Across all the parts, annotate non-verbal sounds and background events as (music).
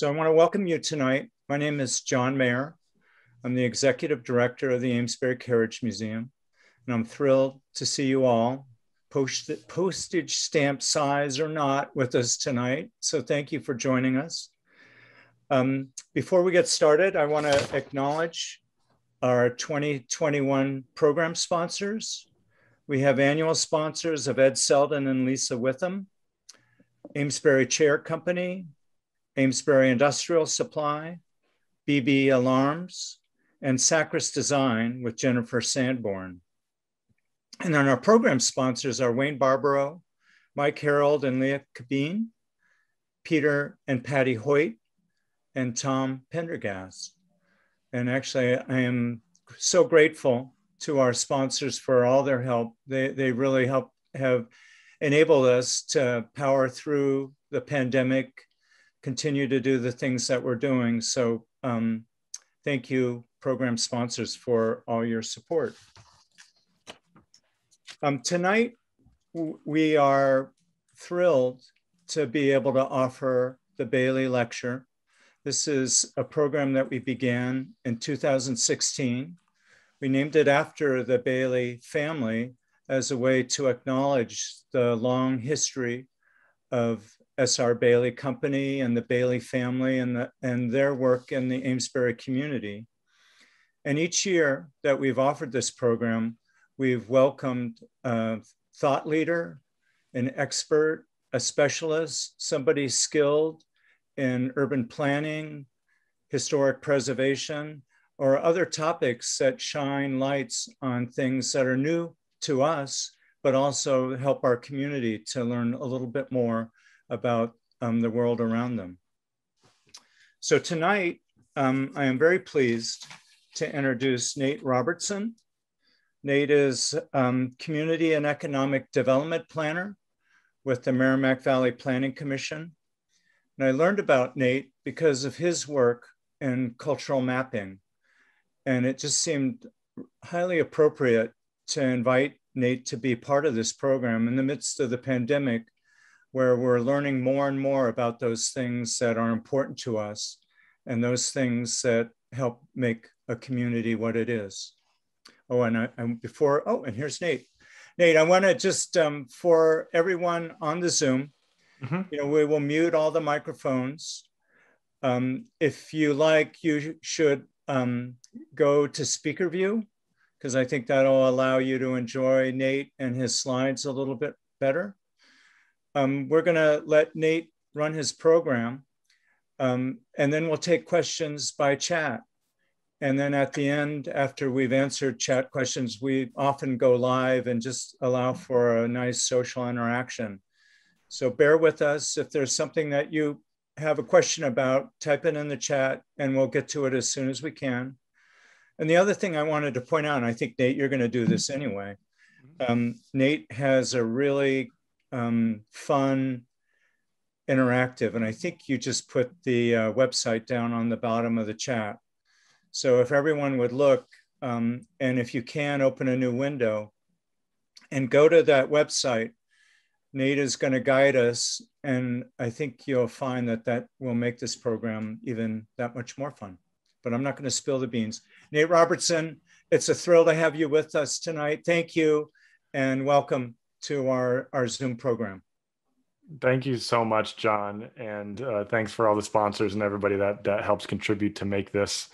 So I want to welcome you tonight. My name is John Mayer. I'm the executive director of the Amesbury Carriage Museum, and I'm thrilled to see you all, post postage stamp size or not, with us tonight. So thank you for joining us. Um, before we get started, I want to acknowledge our 2021 program sponsors. We have annual sponsors of Ed Selden and Lisa Witham, Amesbury Chair Company, Amesbury Industrial Supply, BB Alarms, and Sacris Design with Jennifer Sanborn. And then our program sponsors are Wayne Barbaro, Mike Harold and Leah Cabine, Peter and Patty Hoyt, and Tom Pendergast. And actually, I am so grateful to our sponsors for all their help. They, they really help have enabled us to power through the pandemic, continue to do the things that we're doing. So um, thank you, program sponsors, for all your support. Um, tonight, we are thrilled to be able to offer the Bailey Lecture. This is a program that we began in 2016. We named it after the Bailey family as a way to acknowledge the long history of SR Bailey Company and the Bailey family and, the, and their work in the Amesbury community. And each year that we've offered this program, we've welcomed a thought leader, an expert, a specialist, somebody skilled in urban planning, historic preservation, or other topics that shine lights on things that are new to us, but also help our community to learn a little bit more about um, the world around them. So tonight, um, I am very pleased to introduce Nate Robertson. Nate is um, Community and Economic Development Planner with the Merrimack Valley Planning Commission. And I learned about Nate because of his work in cultural mapping. And it just seemed highly appropriate to invite Nate to be part of this program in the midst of the pandemic, where we're learning more and more about those things that are important to us and those things that help make a community what it is. Oh, and, I, and before, oh, and here's Nate. Nate, I want to just, um, for everyone on the Zoom, mm-hmm. you know, we will mute all the microphones. Um, if you like, you should um, go to speaker view because I think that'll allow you to enjoy Nate and his slides a little bit better. Um, we're gonna let Nate run his program um, and then we'll take questions by chat. And then at the end, after we've answered chat questions, we often go live and just allow for a nice social interaction. So bear with us. If there's something that you have a question about, type it in the chat and we'll get to it as soon as we can. And the other thing I wanted to point out, and I think Nate, you're going to do this anyway. Um, Nate has a really um, fun, interactive, and I think you just put the uh, website down on the bottom of the chat. So if everyone would look, um, and if you can open a new window and go to that website, Nate is going to guide us, and I think you'll find that that will make this program even that much more fun but I'm not going to spill the beans. Nate Robertson, it's a thrill to have you with us tonight. Thank you and welcome to our, our Zoom program. Thank you so much, John. And uh, thanks for all the sponsors and everybody that, that helps contribute to make this,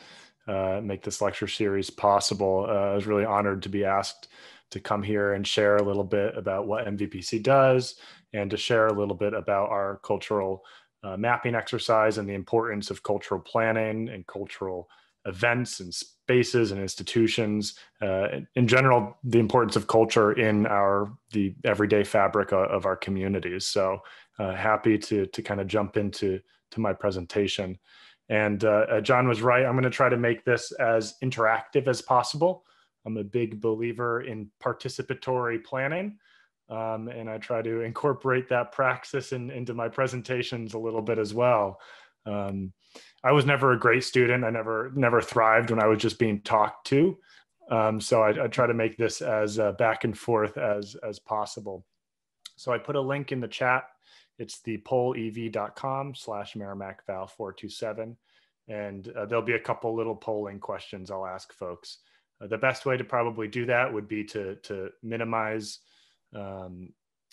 uh, make this lecture series possible. Uh, I was really honored to be asked to come here and share a little bit about what MVPC does and to share a little bit about our cultural uh, mapping exercise and the importance of cultural planning and cultural events and spaces and institutions uh, in general the importance of culture in our the everyday fabric of, our communities. So uh, happy to to kind of jump into to my presentation. And uh, uh john was right. I'm going to try to make this as interactive as possible. I'm a big believer in participatory planning um, and I try to incorporate that praxis in, into my presentations a little bit as well. Um, I was never a great student. I never never thrived when I was just being talked to. Um, so I, I, try to make this as uh, back and forth as as possible. So I put a link in the chat. It's the pollev.com slash Merrimack Val 427. And uh, there'll be a couple little polling questions I'll ask folks. Uh, the best way to probably do that would be to, to minimize um,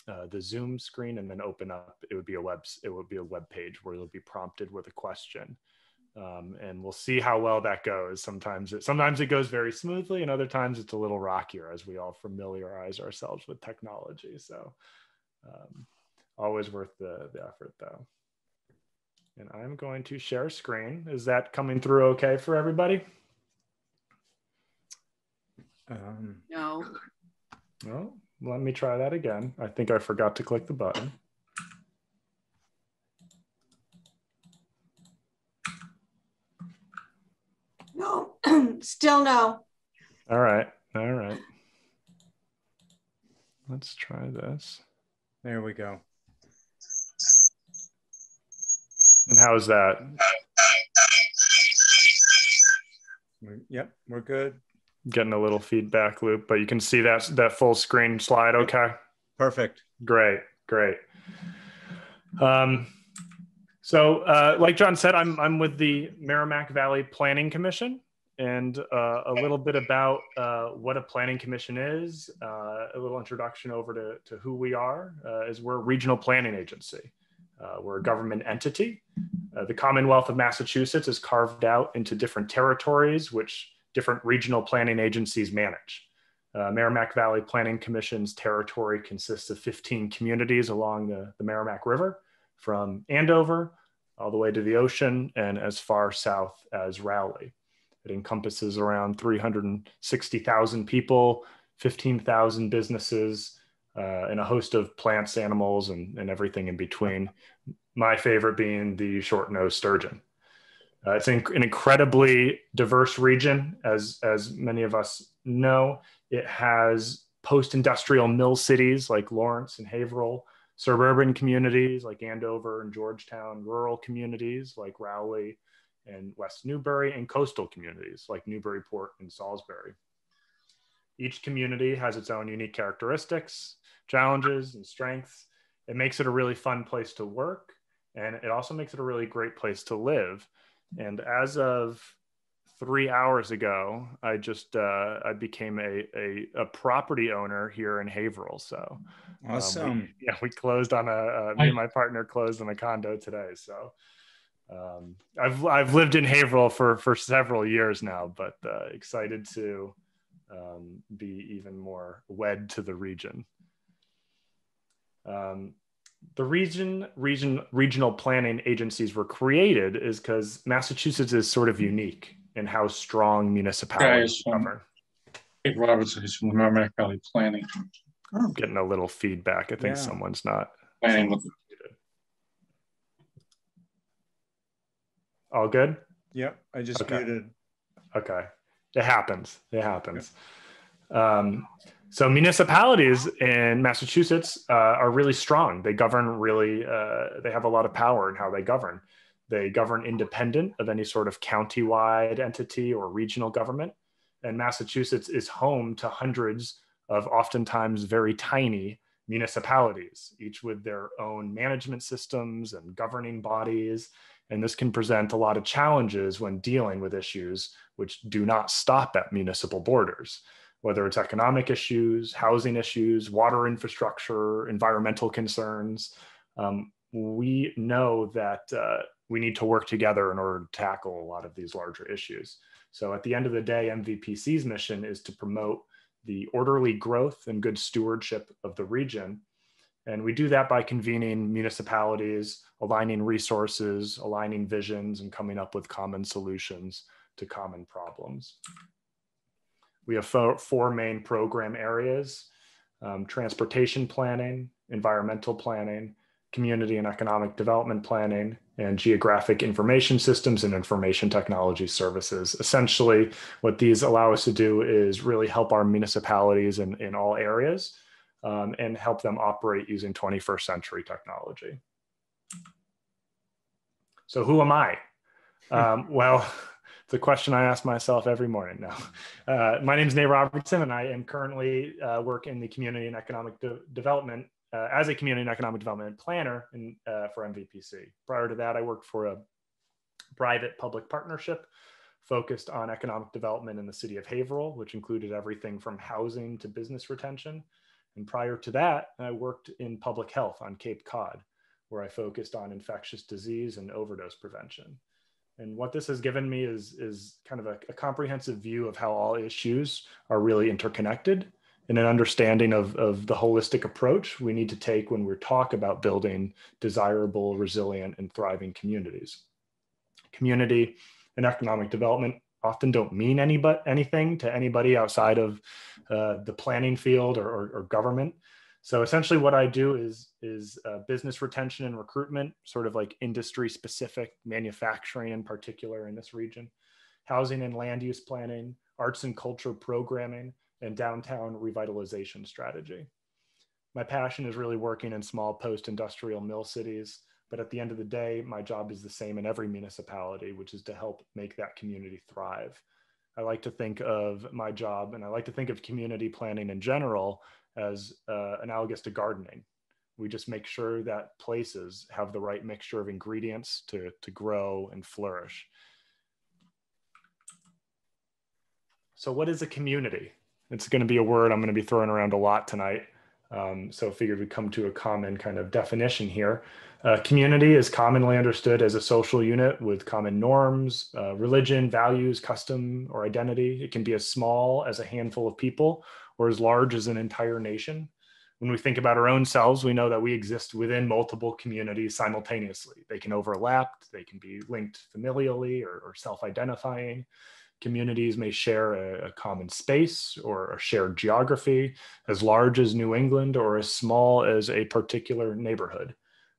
uh, the Zoom screen and then open up. It would be a web. It would be a web page where you'll be prompted with a question, um, and we'll see how well that goes. Sometimes it sometimes it goes very smoothly, and other times it's a little rockier as we all familiarize ourselves with technology. So, um, always worth the the effort though. And I'm going to share screen. Is that coming through okay for everybody? Um, no. No. Let me try that again. I think I forgot to click the button. No, still no. All right. All right. Let's try this. There we go. And how's that? Yep, we're good getting a little feedback loop, but you can see that that full screen slide. Okay. Perfect. Great. Great. Um, so, uh, like John said, I'm I'm with the Merrimack Valley Planning Commission, and uh, a little bit about uh, what a planning commission is. Uh, a little introduction over to to who we are. is uh, we're a regional planning agency. Uh, we're a government entity. the Commonwealth of Massachusetts is carved out into different territories, which different regional planning agencies manage. Uh, Merrimack Valley Planning Commission's territory consists of 15 communities along the, the Merrimack River from Andover all the way to the ocean and as far south as Rowley. It encompasses around 360,000 people, 15,000 businesses, uh, and a host of plants, animals, and, and everything in between. My favorite being the short-nosed sturgeon. Uh, it's an, an incredibly diverse region, as as many of us know. It has post-industrial mill cities like Lawrence and Haverhill, suburban communities like Andover and Georgetown, rural communities like Rowley and West Newbury, and coastal communities like Newburyport and Salisbury. Each community has its own unique characteristics, challenges, and strengths. It makes it a really fun place to work, and it also makes it a really great place to live. And as of three hours ago, I just uh, I became a, a, a property owner here in Haverhill. So awesome. Um, we, (laughs) yeah, we closed on a uh, me and my partner closed on a condo today. So um, I've I've lived in Haverhill for for several years now, but uh, excited to um, be even more wed to the region. Um, the region region regional planning agencies were created is because Massachusetts is sort of unique in how strong municipalities Guys, govern. Dave Robertson is from the Merrimack Valley Planning. I'm getting a little feedback. I think yeah. someone's not planning with All good? Yep, I just okay. muted. Okay. It happens. It happens. Um, so municipalities in Massachusetts uh, are really strong. They govern really. Uh, they have a lot of power in how they govern. They govern independent of any sort of county-wide entity or regional government. And Massachusetts is home to hundreds of oftentimes very tiny municipalities, each with their own management systems and governing bodies. And this can present a lot of challenges when dealing with issues which do not stop at municipal borders whether it's economic issues, housing issues, water infrastructure, environmental concerns. Um, we know that uh, we need to work together in order to tackle a lot of these larger issues. So at the end of the day, MVPC's mission is to promote the orderly growth and good stewardship of the region. And we do that by convening municipalities, aligning resources, aligning visions, and coming up with common solutions to common problems. We have four, four main program areas um, transportation planning, environmental planning, community and economic development planning, and geographic information systems and information technology services. Essentially, what these allow us to do is really help our municipalities in, in all areas um, and help them operate using 21st century technology. So, who am I? (laughs) Um, well, (laughs) the question I ask myself every morning now. (laughs) Uh, my name is Nate Robertson, and I am currently uh, work in the community and economic de- development uh, as a community and economic development planner in, uh, for MVPC. Prior to that, I worked for a private public partnership focused on economic development in the city of Haverhill, which included everything from housing to business retention. And prior to that, I worked in public health on Cape Cod, where I focused on infectious disease and overdose prevention. And what this has given me is, is kind of a, a comprehensive view of how all issues are really interconnected and an understanding of, of the holistic approach we need to take when we talk about building desirable, resilient, and thriving communities. Community and economic development often don't mean any but anything to anybody outside of uh, the planning field or, or, or, government. So essentially, what I do is is uh, business retention and recruitment, sort of like industry specific, manufacturing in particular in this region, housing and land use planning, arts and culture programming, and downtown revitalization strategy. My passion is really working in small post industrial mill cities but at the end of the day, my job is the same in every municipality, which is to help make that community thrive. I like to think of my job and I like to think of community planning in general as uh, analogous to gardening. We just make sure that places have the right mixture of ingredients to, to grow and flourish. So, what is a community? It's going to be a word I'm going to be throwing around a lot tonight. Um, so, figured we'd come to a common kind of definition here. Uh, community is commonly understood as a social unit with common norms, uh, religion, values, custom, or identity. It can be as small as a handful of people or as large as an entire nation. When we think about our own selves, we know that we exist within multiple communities simultaneously. They can overlap, they can be linked familially or, or self identifying. Communities may share a, a common space or a shared geography, as large as New England or as small as a particular neighborhood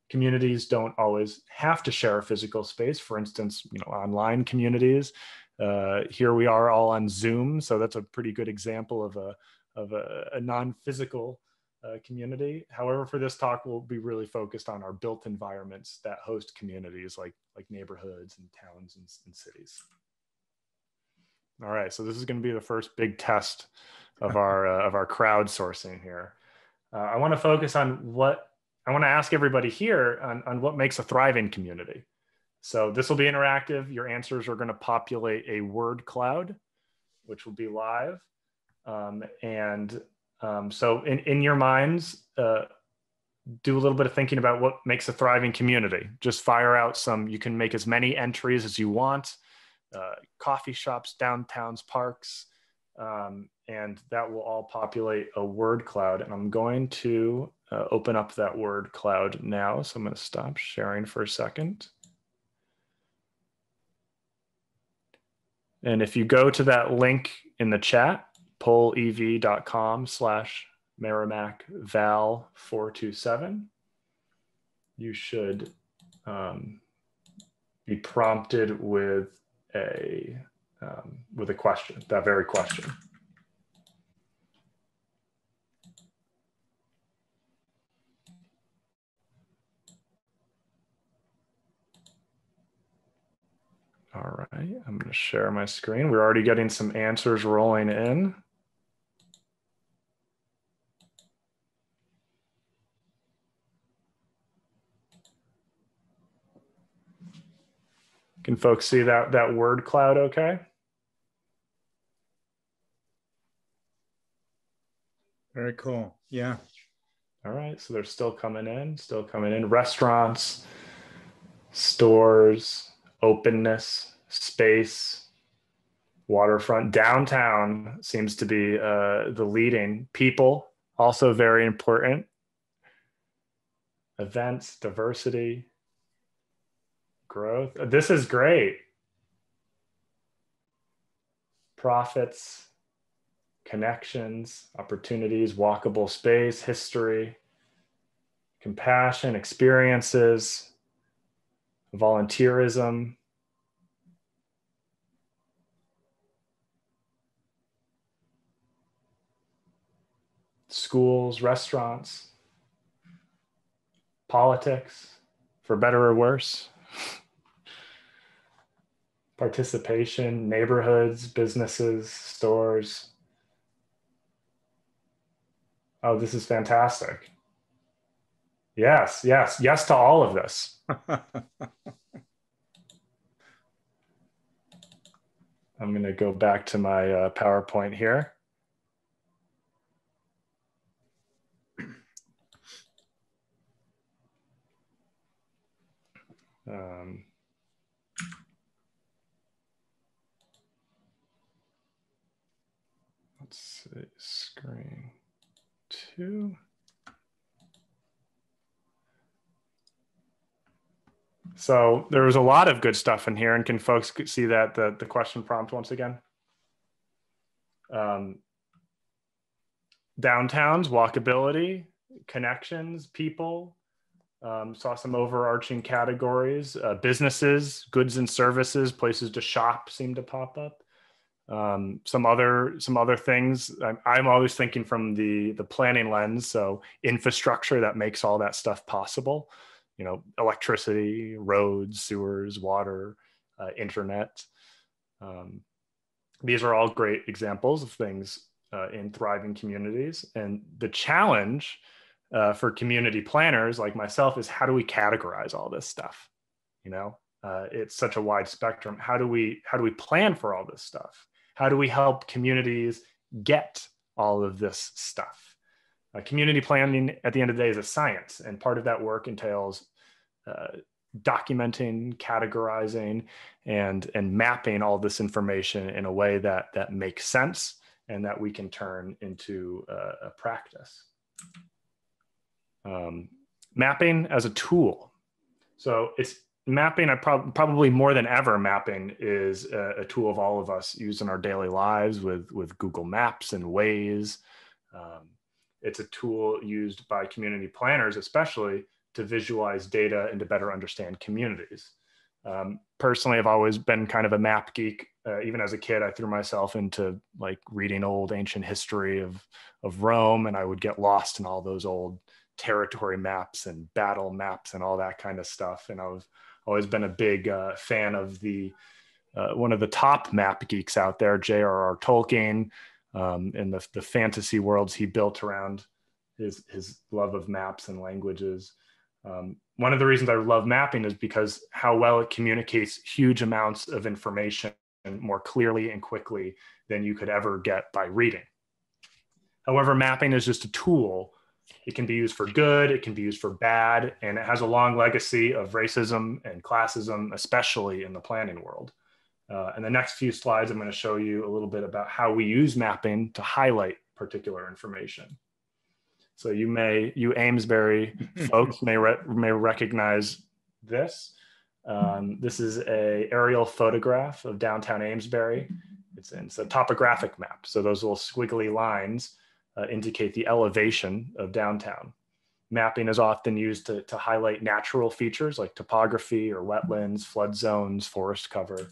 communities don't always have to share a physical space. For instance, you know, online communities. Uh, here we are all on Zoom, so that's a pretty good example of a of a, a non-physical uh, community. However, for this talk, we'll be really focused on our built environments that host communities like like neighborhoods and towns and, and cities. All right, so this is going to be the first big test of (laughs) our uh, of our crowdsourcing here. Uh, I want to focus on what I want to ask everybody here on, on what makes a thriving community. So this will be interactive. Your answers are going to populate a word cloud, which will be live. Um, and um, so in, in your minds, uh, do a little bit of thinking about what makes a thriving community. Just fire out some, you can make as many entries as you want. Uh, coffee shops, downtowns, parks, um, and that will all populate a word cloud. And I'm going to uh, open up that word cloud now. So I'm going to stop sharing for a second. And if you go to that link in the chat, pollev.com slash Merrimack Val 427, you should um, be prompted with a um, with a question, that very question. All right, I'm going to share my screen. We're already getting some answers rolling in. Can folks see that, that word cloud okay? Very cool. Yeah. All right. So they're still coming in, still coming in. Restaurants, stores, openness, space, waterfront, downtown seems to be uh, the leading. People, also very important. Events, diversity, growth. This is great. Profits, connections, opportunities, walkable space, history, compassion, experiences, volunteerism. Schools, restaurants, politics, for better or worse, (laughs) participation, neighborhoods, businesses, stores. Oh, this is fantastic. Yes, yes, yes to all of this. (laughs) I'm going to go back to my uh, PowerPoint here. (clears throat) Um, let's see, screen two. So there was a lot of good stuff in here. And can folks see that the, the question prompt once again? Um, downtowns, walkability, connections, people, um, saw some overarching categories. Uh, businesses, goods and services, places to shop seem to pop up. Um, some other some other things. I'm, I'm always thinking from the the planning lens. So infrastructure that makes all that stuff possible. You know, electricity, roads, sewers, water, uh, internet. Um, these are all great examples of things uh, in thriving communities. And the challenge uh, for community planners like myself is how do we categorize all this stuff you know uh, it's such a wide spectrum how do we how do we plan for all this stuff how do we help communities get all of this stuff uh, community planning at the end of the day is a science and part of that work entails uh, documenting categorizing and and mapping all this information in a way that that makes sense and that we can turn into a practice um, mapping as a tool. So it's mapping. I prob- probably more than ever, mapping is a, a, tool of all of us use in our daily lives with with Google Maps and Waze. Um, it's a tool used by community planners, especially to visualize data and to better understand communities. Um, personally, I've always been kind of a map geek. Uh, even as a kid, I threw myself into like reading old ancient history of of Rome, and I would get lost in all those old territory maps and battle maps and all that kind of stuff. And I've always been a big uh, fan of the uh, one of the top map geeks out there, J.R.R. Tolkien, um, and the, the fantasy worlds he built around his his love of maps and languages. Um, one of the reasons I love mapping is because how well it communicates huge amounts of information more clearly and quickly than you could ever get by reading. However, mapping is just a tool it can be used for good, it can be used for bad, and it has a long legacy of racism and classism, especially in the planning world. Uh, in the next few slides, I'm going to show you a little bit about how we use mapping to highlight particular information. So you may, you Amesbury (laughs) folks may, re may recognize this. Um, this is a aerial photograph of downtown Amesbury. It's, it's a topographic map. So those little squiggly lines uh, indicate the elevation of downtown. Mapping is often used to, to highlight natural features like topography or wetlands, flood zones, forest cover.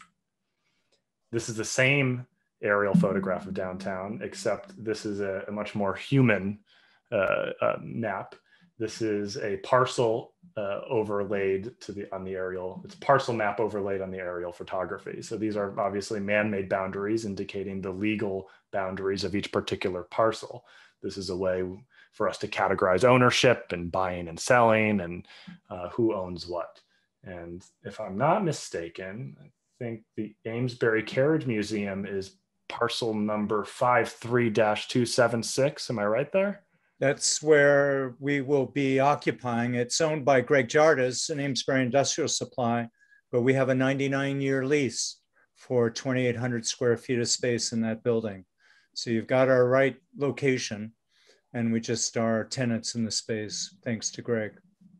This is the same aerial photograph of downtown, except this is a, a much more human uh, uh, map. This is a parcel uh, overlaid to the on the aerial. It's parcel map overlaid on the aerial photography. So these are obviously man-made boundaries indicating the legal boundaries of each particular parcel. This is a way for us to categorize ownership and buying and selling and uh, who owns what. And if I'm not mistaken, think the Amesbury Carriage Museum is parcel number 53-276. Am I right there? That's where we will be occupying. It's owned by Greg Jardis and Amesbury Industrial Supply, but we have a 99 year lease for 2,800 square feet of space in that building. So you've got our right location and we just are tenants in the space, thanks to Greg.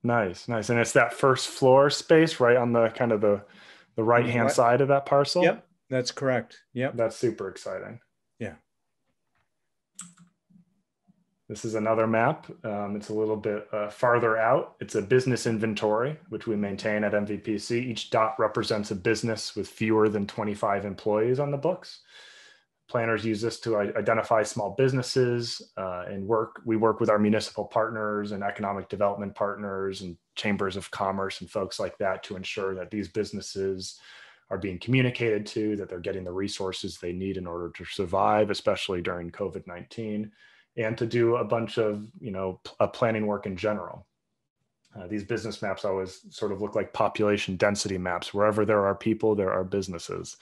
Nice, nice. And it's that first floor space right on the kind of the, the right hand side of that parcel? Yep, that's correct. Yep. That's super exciting. Yeah. This is another map. Um, it's a little bit uh, farther out. It's a business inventory, which we maintain at MVPC. Each dot represents a business with fewer than 25 employees on the books planners use this to identify small businesses uh, and work. We work with our municipal partners and economic development partners and chambers of commerce and folks like that to ensure that these businesses are being communicated to, that they're getting the resources they need in order to survive, especially during COVID-19, and to do a bunch of, you know, a planning work in general. Uh, these business maps always sort of look like population density maps. Wherever there are people, there are businesses.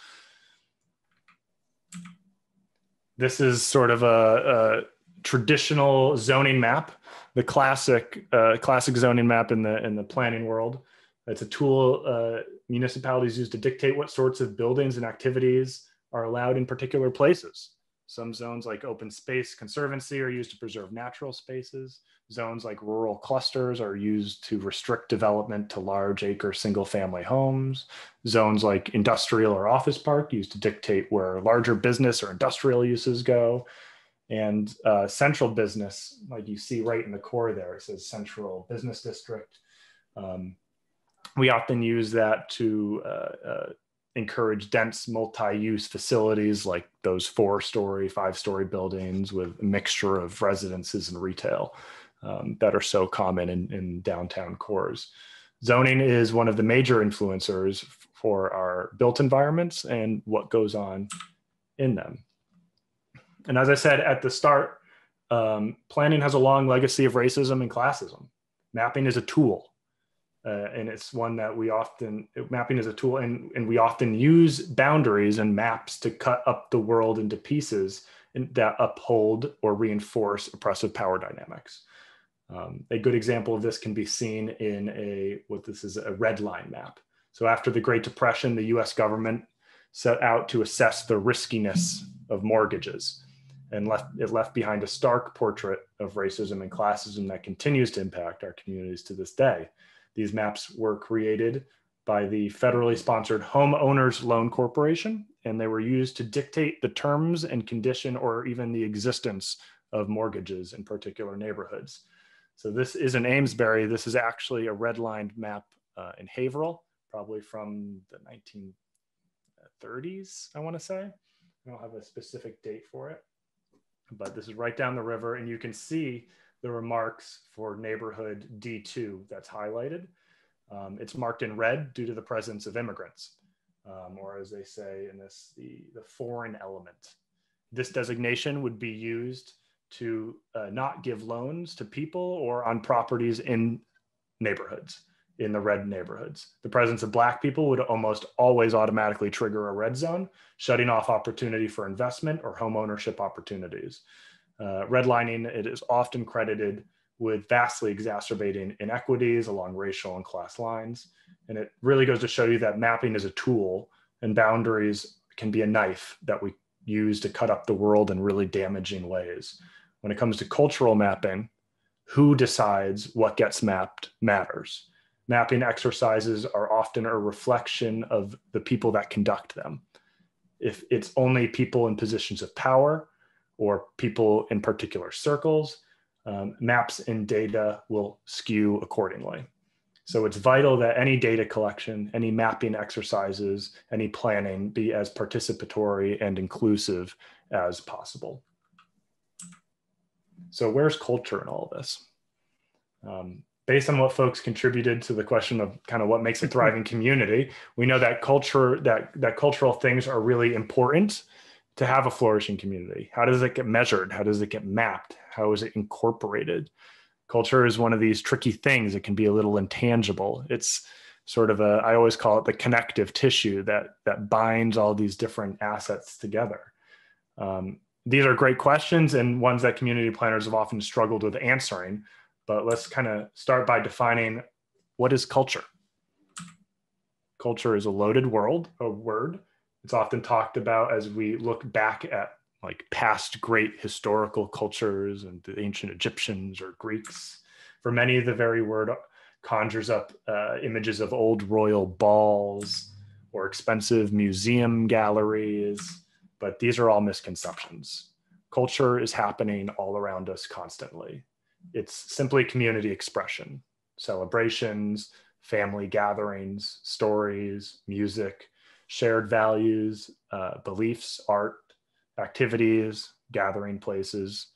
This is sort of a, a traditional zoning map, the classic uh, classic zoning map in the in the planning world. It's a tool uh, municipalities use to dictate what sorts of buildings and activities are allowed in particular places. Some zones like open space conservancy are used to preserve natural spaces. Zones like rural clusters are used to restrict development to large acre single family homes. Zones like industrial or office park used to dictate where larger business or industrial uses go. And uh, central business, like you see right in the core there, it says central business district. Um, we often use that to uh, uh, encourage dense multi-use facilities like those four-story, five-story buildings with a mixture of residences and retail um, that are so common in, in downtown cores. Zoning is one of the major influencers for our built environments and what goes on in them. And as I said at the start, um, planning has a long legacy of racism and classism. Mapping is a tool uh, and it's one that we often mapping is a tool and, and we often use boundaries and maps to cut up the world into pieces that uphold or reinforce oppressive power dynamics. Um, a good example of this can be seen in a what this is a red line map. So after the great depression the us government set out to assess the riskiness of mortgages and left it left behind a stark portrait of racism and classism that continues to impact our communities to this day these maps were created by the federally sponsored Homeowners Loan Corporation, and they were used to dictate the terms and condition or even the existence of mortgages in particular neighborhoods. So this isn't Amesbury. This is actually a redlined map uh, in Haverhill, probably from the 1930s, I want to say. I don't have a specific date for it, but this is right down the river, and you can see the remarks for neighborhood D2 that's highlighted. Um, it's marked in red due to the presence of immigrants, um, or as they say in this, the, the foreign element. This designation would be used to uh, not give loans to people or on properties in neighborhoods, in the red neighborhoods. The presence of Black people would almost always automatically trigger a red zone, shutting off opportunity for investment or home ownership opportunities. Uh, redlining, it is often credited with vastly exacerbating inequities along racial and class lines. And it really goes to show you that mapping is a tool and boundaries can be a knife that we use to cut up the world in really damaging ways. When it comes to cultural mapping, who decides what gets mapped matters. Mapping exercises are often a reflection of the people that conduct them. If it's only people in positions of power, or people in particular circles, um, maps and data will skew accordingly. So it's vital that any data collection, any mapping exercises, any planning be as participatory and inclusive as possible. So where's culture in all this? Um, based on what folks contributed to the question of kind of what makes a thriving (laughs) community, we know that culture, that, that cultural things are really important to have a flourishing community? How does it get measured? How does it get mapped? How is it incorporated? Culture is one of these tricky things. It can be a little intangible. It's sort of a I always call it the connective tissue that that binds all these different assets together. Um, these are great questions and ones that community planners have often struggled with answering. But let's kind of start by defining what is culture. Culture is a loaded world, a word it's often talked about as we look back at like past great historical cultures and the ancient Egyptians or Greeks. For many, the very word conjures up uh, images of old royal balls or expensive museum galleries, but these are all misconceptions. Culture is happening all around us constantly. It's simply community expression, celebrations, family gatherings, stories, music, shared values, uh, beliefs, art, activities, gathering places,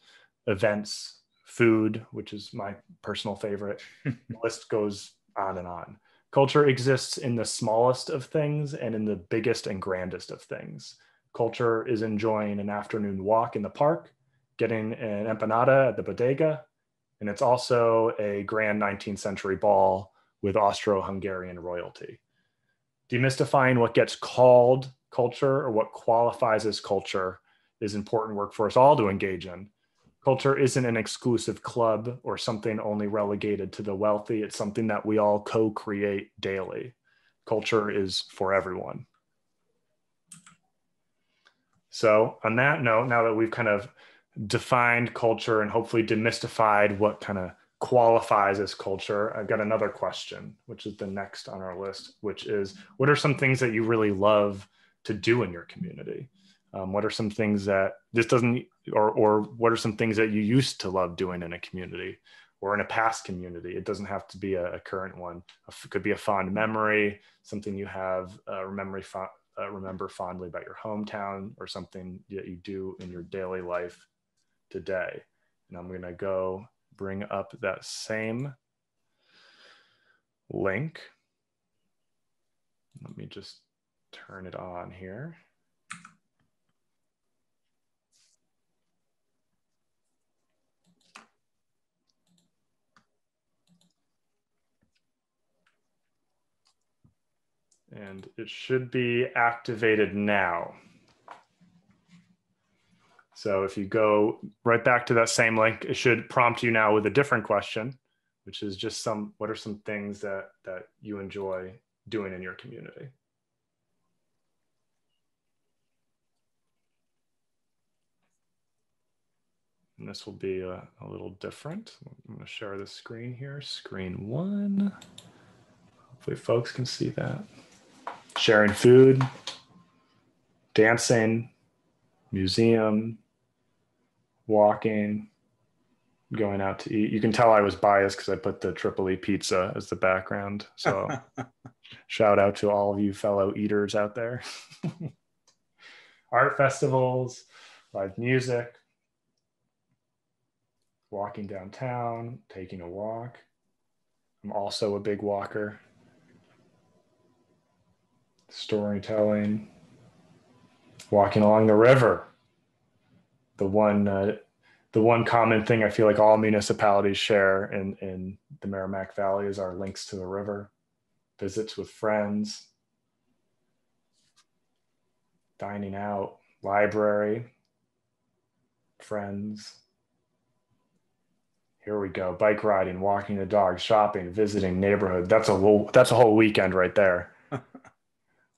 events, food, which is my personal favorite. (laughs) the list goes on and on. Culture exists in the smallest of things and in the biggest and grandest of things. Culture is enjoying an afternoon walk in the park, getting an empanada at the bodega, and it's also a grand 19th century ball with Austro-Hungarian royalty. Demystifying what gets called culture or what qualifies as culture is important work for us all to engage in. Culture isn't an exclusive club or something only relegated to the wealthy. It's something that we all co create daily. Culture is for everyone. So, on that note, now that we've kind of defined culture and hopefully demystified what kind of qualifies as culture, I've got another question, which is the next on our list, which is what are some things that you really love to do in your community? Um, what are some things that this doesn't, or, or what are some things that you used to love doing in a community or in a past community? It doesn't have to be a, a current one. It could be a fond memory, something you have uh, memory fo- uh, remember fondly about your hometown or something that you do in your daily life today. And I'm going to go bring up that same link. Let me just turn it on here. And it should be activated now. So if you go right back to that same link, it should prompt you now with a different question, which is just some, what are some things that, that you enjoy doing in your community? And this will be a, a little different. I'm gonna share the screen here, screen one. Hopefully folks can see that. Sharing food, dancing, museum, walking, going out to eat. You can tell I was biased because I put the Tripoli pizza as the background. So (laughs) shout out to all of you fellow eaters out there. (laughs) Art festivals, live music, walking downtown, taking a walk. I'm also a big walker. Storytelling, walking along the river. The one, uh, the one common thing I feel like all municipalities share in, in the Merrimack Valley is our links to the river, visits with friends, dining out, library, friends, here we go. Bike riding, walking the dog, shopping, visiting neighborhood. That's a whole, that's a whole weekend right there. (laughs)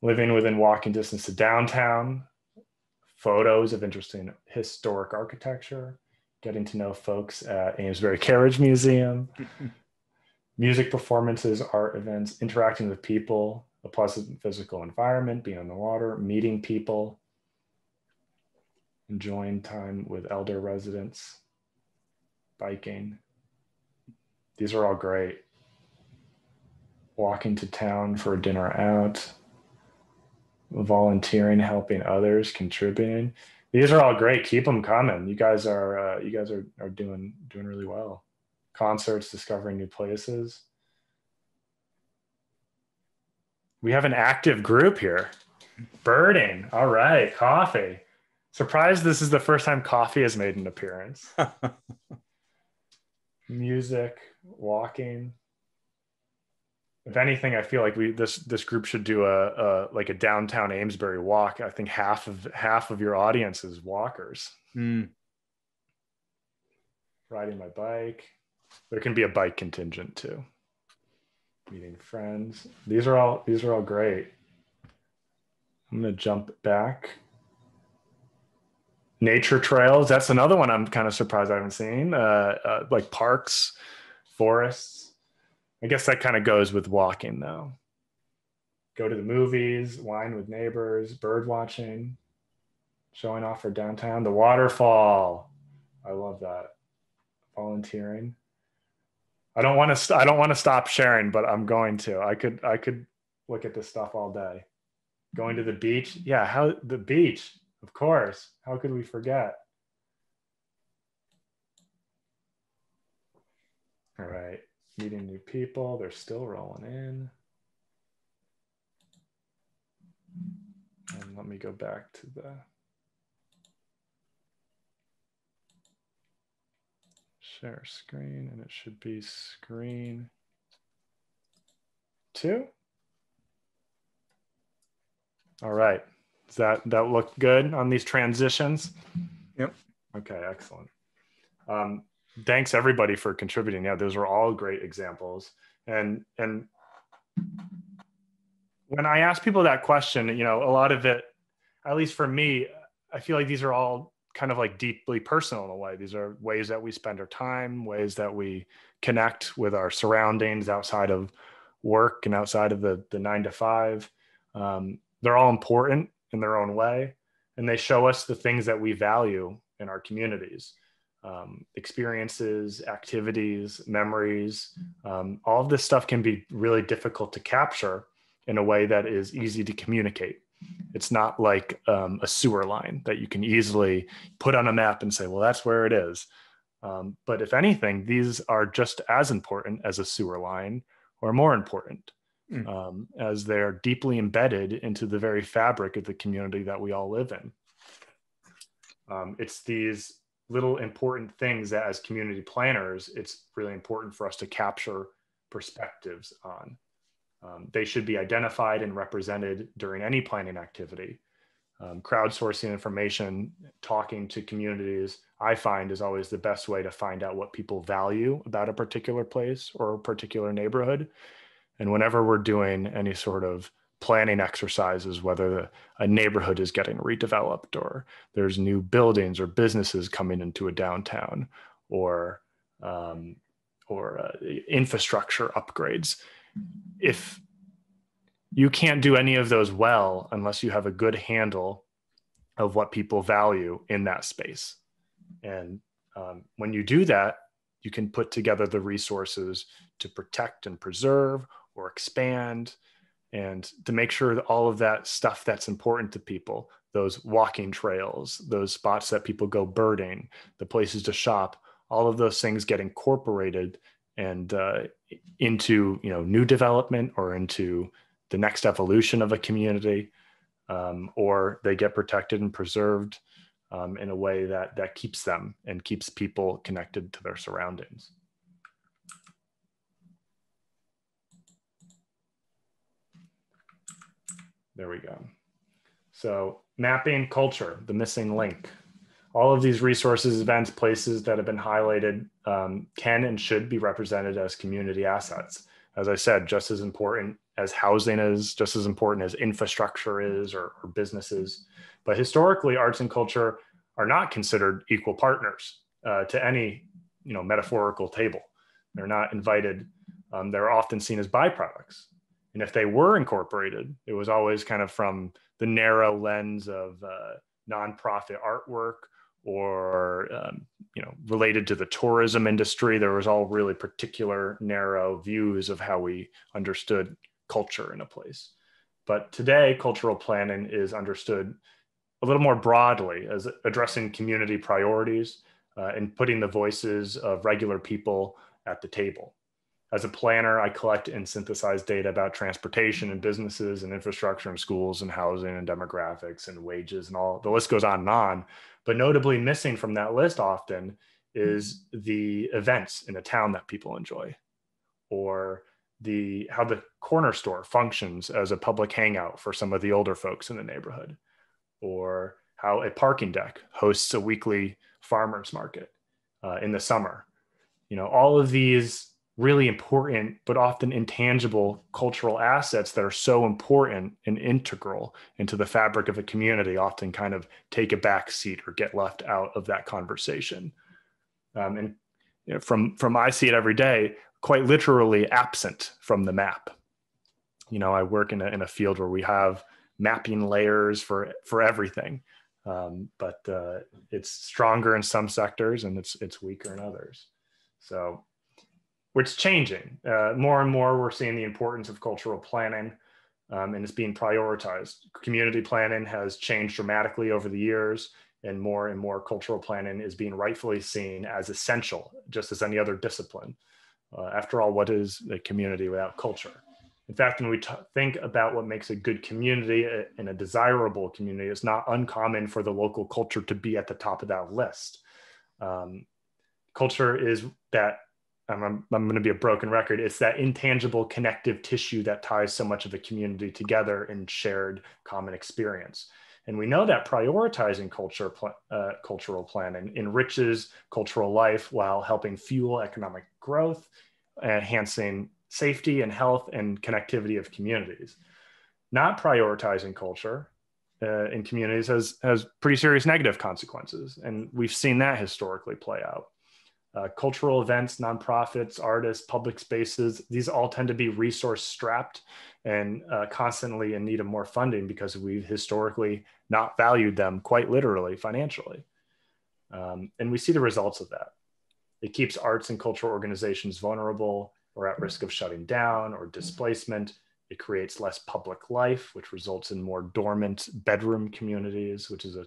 Living within walking distance to downtown, photos of interesting historic architecture, getting to know folks at Amesbury Carriage Museum, (laughs) music performances, art events, interacting with people, a pleasant physical environment, being on the water, meeting people, enjoying time with elder residents, biking. These are all great. Walking to town for a dinner out, volunteering, helping others, contributing. These are all great. Keep them coming. You guys are uh, you guys are are doing doing really well. Concerts, discovering new places. We have an active group here. Birding. All right. Coffee. Surprised this is the first time coffee has made an appearance (laughs) music, walking. If anything, I feel like we this this group should do a, a like a downtown Amesbury walk. I think half of half of your audience is walkers. Mm. Riding my bike. There can be a bike contingent too. Meeting friends. These are all these are all great. I'm gonna jump back nature trails that's another one i'm kind of surprised i haven't seen uh, uh, like parks forests i guess that kind of goes with walking though. Go to the movies wine with neighbors bird watching showing off for downtown. The waterfall. I love that. Volunteering. I don't want to st- i don't want to stop sharing but i'm going to. I could i could look at this stuff all day. Going to the beach? Yeah how the beach of course. How could we forget? All right. Meeting new people. They're still rolling in. And let me go back to the share screen and it should be screen two. All right. Does that, that look good on these transitions? Yep. Okay, excellent. Um, thanks everybody for contributing. Yeah, those were all great examples. And, and when I ask people that question, you know, a lot of it, at least for me, I feel like these are all kind of like deeply personal in a way. These are ways that we spend our time, ways that we connect with our surroundings outside of work and outside of the the nine to five. Um, they're all important in their own way, and they show us the things that we value in our communities. Um, experiences, activities, memories, um, all of this stuff can be really difficult to capture in a way that is easy to communicate. It's not like um, a sewer line that you can easily put on a map and say, well, that's where it is. Um, but if anything, these are just as important as a sewer line or more important mm. um, as they're deeply embedded into the very fabric of the community that we all live in. Um, it's these little important things that as community planners, it's really important for us to capture perspectives on. Um, they should be identified and represented during any planning activity. Um, crowdsourcing information, talking to communities, I find is always the best way to find out what people value about a particular place or a particular neighborhood. And whenever we're doing any sort of planning exercises, whether a neighborhood is getting redeveloped or there's new buildings or businesses coming into a downtown or um, or uh, infrastructure upgrades, if you can't do any of those well unless you have a good handle of what people value in that space. And um, when you do that, you can put together the resources to protect and preserve or expand and to make sure that all of that stuff that's important to people those walking trails those spots that people go birding the places to shop all of those things get incorporated and uh, into you know new development or into the next evolution of a community um, or they get protected and preserved um, in a way that that keeps them and keeps people connected to their surroundings there we go so mapping culture the missing link all of these resources, events, places that have been highlighted um, can and should be represented as community assets. As I said, just as important as housing is, just as important as infrastructure is or, or businesses. But historically, arts and culture are not considered equal partners uh, to any you know metaphorical table. They're not invited. Um, they're often seen as byproducts. And if they were incorporated, it was always kind of from the narrow lens of uh, nonprofit artwork or um, you know related to the tourism industry there was all really particular narrow views of how we understood culture in a place. But today cultural planning is understood a little more broadly as addressing community priorities uh, and putting the voices of regular people at the table as a planner i collect and synthesize data about transportation and businesses and infrastructure and schools and housing and demographics and wages and all the list goes on and on. But notably missing from that list often is the events in a town that people enjoy or the how the corner store functions as a public hangout for some of the older folks in the neighborhood or how a parking deck hosts a weekly farmers market uh, in the summer. You know all of these really important but often intangible cultural assets that are so important and integral into the fabric of a community often kind of take a back seat or get left out of that conversation. Um, and you know, from from i see it every day quite literally absent from the map. You know i work in a, in a field where we have mapping layers for for everything. Um, but uh, it's stronger in some sectors and it's it's weaker in others. So is changing. Uh, more and more, we're seeing the importance of cultural planning, um, and it's being prioritized. Community planning has changed dramatically over the years, and more and more cultural planning is being rightfully seen as essential, just as any other discipline. Uh, after all, what is a community without culture? In fact, when we think about what makes a good community and a desirable community, it's not uncommon for the local culture to be at the top of that list. Um, culture is that I'm, I'm, going to be a broken record. It's that intangible connective tissue that ties so much of a community together in shared common experience. And we know that prioritizing culture, uh, cultural planning enriches cultural life while helping fuel economic growth, enhancing safety and health and connectivity of communities. Not prioritizing culture uh, in communities has, has pretty serious negative consequences. And we've seen that historically play out. Uh, cultural events, nonprofits, artists, public spaces, these all tend to be resource strapped and uh, constantly in need of more funding because we've historically not valued them quite literally financially. Um, and we see the results of that. It keeps arts and cultural organizations vulnerable or at risk of shutting down or displacement. It creates less public life, which results in more dormant bedroom communities, which is a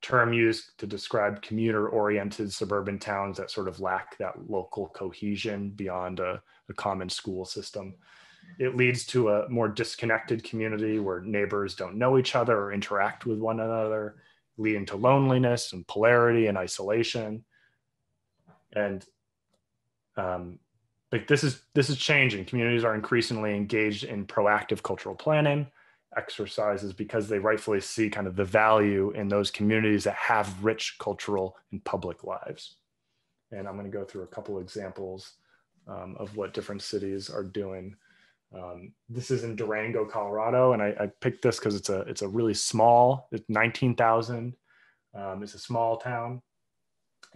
term used to describe commuter oriented suburban towns that sort of lack that local cohesion beyond a, a, common school system. It leads to a more disconnected community where neighbors don't know each other or interact with one another, leading to loneliness and polarity and isolation. And um, like this is this is changing. Communities are increasingly engaged in proactive cultural planning exercises because they rightfully see kind of the value in those communities that have rich cultural and public lives. And I'm going to go through a couple examples um, of what different cities are doing. Um, this is in Durango, Colorado, and I, I picked this because it's a it's a really small. It's 19,000. Um, it's a small town,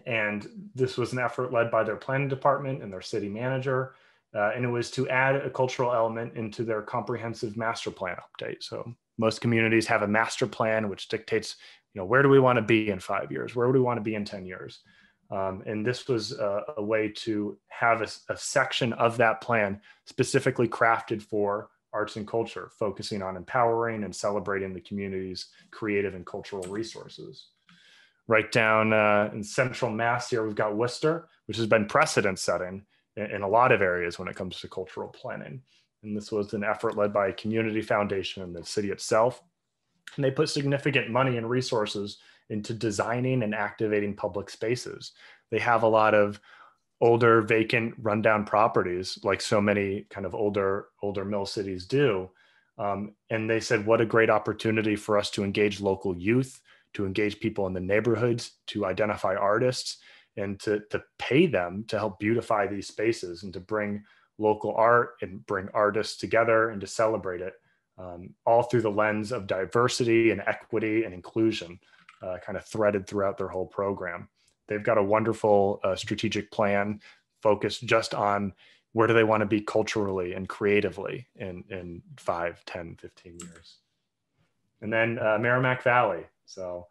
and this was an effort led by their planning department and their city manager. Uh, and it was to add a cultural element into their comprehensive master plan update. So most communities have a master plan which dictates, you know, where do we want to be in five years? Where do we want to be in 10 years? Um, and this was a, a way to have a, a, section of that plan specifically crafted for arts and culture, focusing on empowering and celebrating the community's creative and cultural resources. Right down uh, in central Mass here, we've got Worcester, which has been precedent setting in, in a lot of areas when it comes to cultural planning. And this was an effort led by a community foundation in the city itself. And they put significant money and resources into designing and activating public spaces. They have a lot of older vacant rundown properties like so many kind of older older mill cities do um, and they said what a great opportunity for us to engage local youth to engage people in the neighborhoods to identify artists and to, to pay them to help beautify these spaces and to bring local art and bring artists together and to celebrate it um, all through the lens of diversity and equity and inclusion uh, kind of threaded throughout their whole program. They've got a wonderful uh, strategic plan focused just on where do they want to be culturally and creatively in, in 5 10 15 years. And then uh, merrimack valley so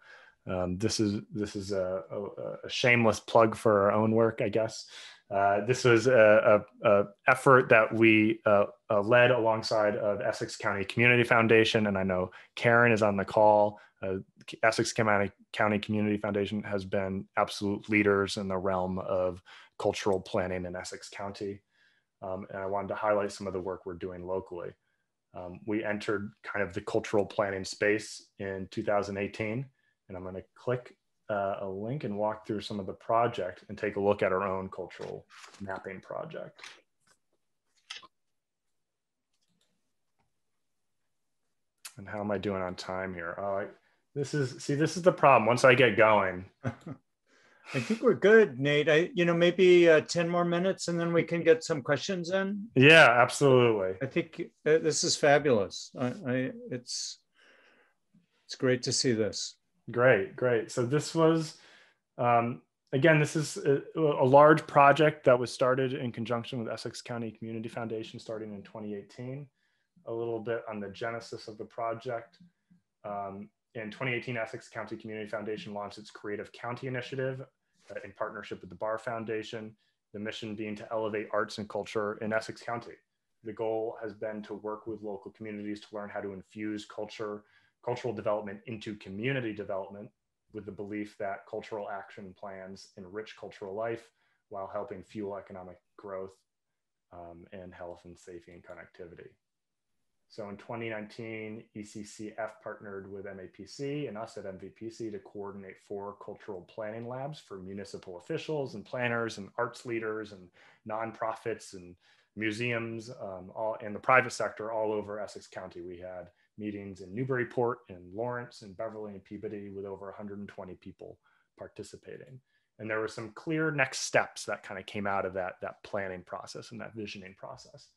um, this is this is a, a, a, shameless plug for our own work, I guess. Uh, this was a, a effort that we uh, uh, led alongside of Essex County Community Foundation, and I know Karen is on the call. Uh, Essex County, County Community Foundation has been absolute leaders in the realm of cultural planning in Essex County, um, and I wanted to highlight some of the work we're doing locally. Um, we entered kind of the cultural planning space in 2018 and I'm going to click uh, a link and walk through some of the project and take a look at our own cultural mapping project. And how am I doing on time here? Oh, this is, see, this is the problem. Once I get going. (laughs) I think we're good, Nate. I, you know, maybe uh, 10 more minutes and then we can get some questions in. Yeah, absolutely. I think uh, this is fabulous. I, I, it's, it's great to see this. Great, great. So this was, um, again, this is a, a, large project that was started in conjunction with Essex County Community Foundation starting in 2018. A little bit on the genesis of the project. Um, in 2018, Essex County Community Foundation launched its Creative County Initiative uh, in partnership with the Barr Foundation, the mission being to elevate arts and culture in Essex County. The goal has been to work with local communities to learn how to infuse culture cultural development into community development with the belief that cultural action plans enrich cultural life while helping fuel economic growth um, and health and safety and connectivity. So in 2019, ECCF partnered with MAPC and us at MVPC to coordinate four cultural planning labs for municipal officials and planners and arts leaders and nonprofits and museums, um, all in the private sector all over Essex County. We had meetings in Newburyport and Lawrence and Beverly and Peabody with over 120 people participating. And there were some clear next steps that kind of came out of that, that planning process and that visioning process.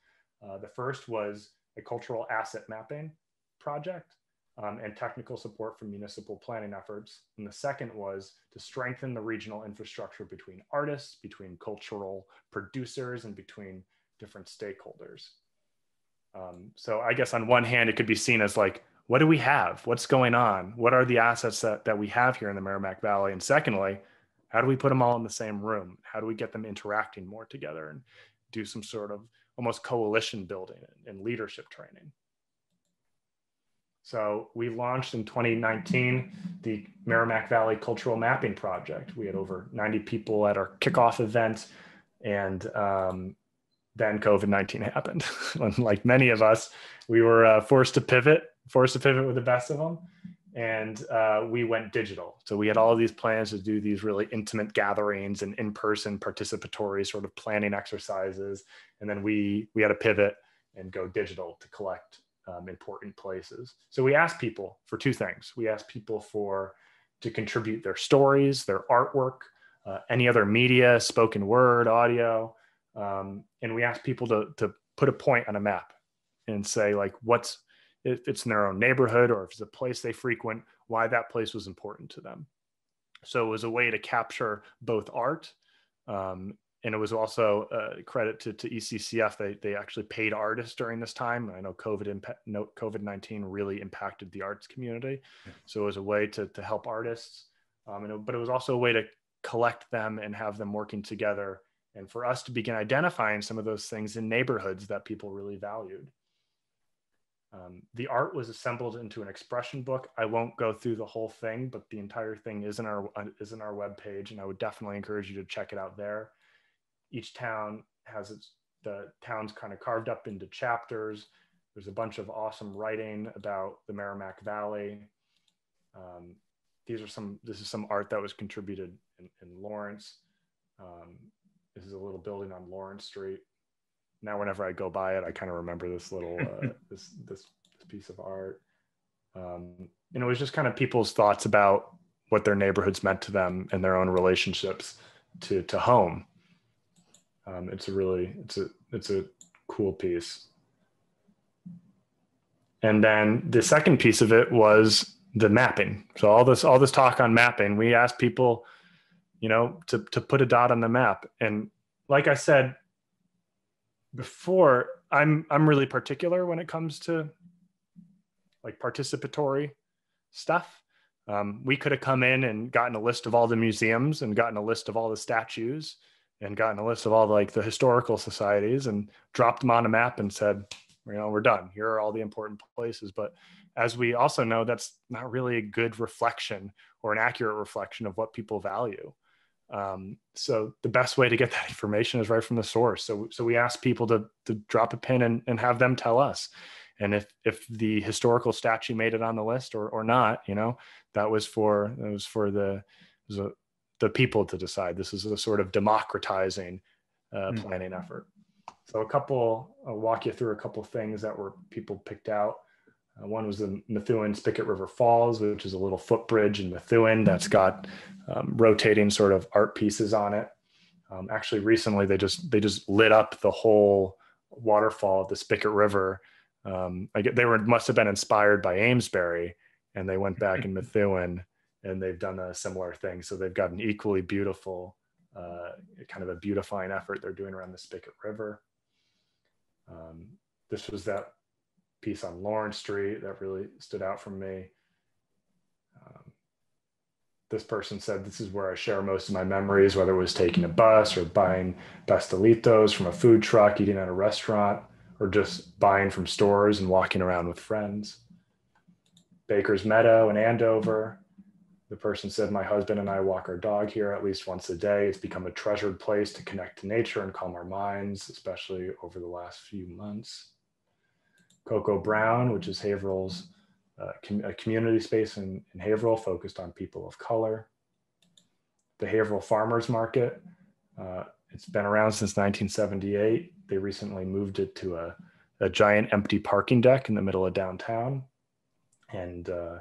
Uh, the first was a cultural asset mapping project um, and technical support for municipal planning efforts. And the second was to strengthen the regional infrastructure between artists, between cultural producers, and between different stakeholders. Um, so I guess on one hand, it could be seen as like, what do we have? What's going on? What are the assets that, that we have here in the Merrimack Valley? And secondly, how do we put them all in the same room? How do we get them interacting more together and do some sort of almost coalition building and leadership training. So we launched in 2019 the Merrimack Valley Cultural Mapping Project. We had over 90 people at our kickoff event, and um, then COVID-19 happened. (laughs) like many of us, we were uh, forced to pivot, forced to pivot with the best of them, and uh, we went digital. So we had all these plans to do these really intimate gatherings and in-person participatory sort of planning exercises, and then we we had to pivot and go digital to collect um, important places. So we asked people for two things. We asked people for to contribute their stories, their artwork, uh, any other media, spoken word, audio, um, and we asked people to to put a point on a map and say like what's if it's in their own neighborhood or if it's a place they frequent, why that place was important to them. So it was a way to capture both art um, and it was also a credit to, to ECCF. They, they actually paid artists during this time. I know COVID impa- no, COVID-19 really impacted the arts community. So it was a way to, to help artists, um, it, but it was also a way to collect them and have them working together. And for us to begin identifying some of those things in neighborhoods that people really valued. Um, the art was assembled into an expression book. I won't go through the whole thing, but the entire thing is in our uh, is in our web page, and I would definitely encourage you to check it out there. Each town has its the town's kind of carved up into chapters. There's a bunch of awesome writing about the Merrimack Valley. Um, these are some. This is some art that was contributed in, in Lawrence. Um, this is a little building on Lawrence Street now whenever I go by it, I kind of remember this little uh, (laughs) this, this, this piece of art. Um, and it was just kind of people's thoughts about what their neighborhoods meant to them and their own relationships to to home. Um, it's a really it's a it's a cool piece. And then the second piece of it was the mapping. So all this all this talk on mapping, we asked people, you know, to to put a dot on the map. And like I said, before i'm i'm really particular when it comes to like participatory stuff. Um, we could have come in and gotten a list of all the museums and gotten a list of all the statues and gotten a list of all the, like the historical societies and dropped them on a map and said you know we're done. Here are all the important places. But as we also know that's not really a good reflection or an accurate reflection of what people value um, so the best way to get (laughs) that information is right from the source. So, so we ask people to, to drop a pin and, and have them tell us. And if, if the historical statue made it on the list or, or not, you know, that was for, it was for the, was a, the people to decide. This is a sort of democratizing uh, hmm. planning mm-hmm. effort. So a couple, I'll walk you through a couple things that were people picked out. Uh, one was the Methuen Spicket River Falls, which is a little footbridge in Methuen that's got um, rotating sort of art pieces on it. Um, actually, recently they just they just lit up the whole waterfall of the Spicket River. Um, I get, they were must have been inspired by Amesbury, and they went back in (laughs) Methuen and they've done a similar thing. So they've got an equally beautiful, uh, kind of a beautifying effort they're doing around the Spicket River. Um, this was that piece on Lawrence Street that really stood out for me. Um, this person said, This is where I share most of my memories, whether it was taking a bus or buying pastelitos from a food truck, eating at a restaurant, or just buying from stores and walking around with friends. Baker's Meadow in Andover. The person said, My husband and I walk our dog here at least once a day. It's become a treasured place to connect to nature and calm our minds, especially over the last few months. Cocoa Brown, which is Haverhill's uh, com a community space in, in Haverhill focused on people of color. The Haverhill Farmers Market, uh, it's been around since 1978. They recently moved it to a, a giant empty parking deck in the middle of downtown. And uh,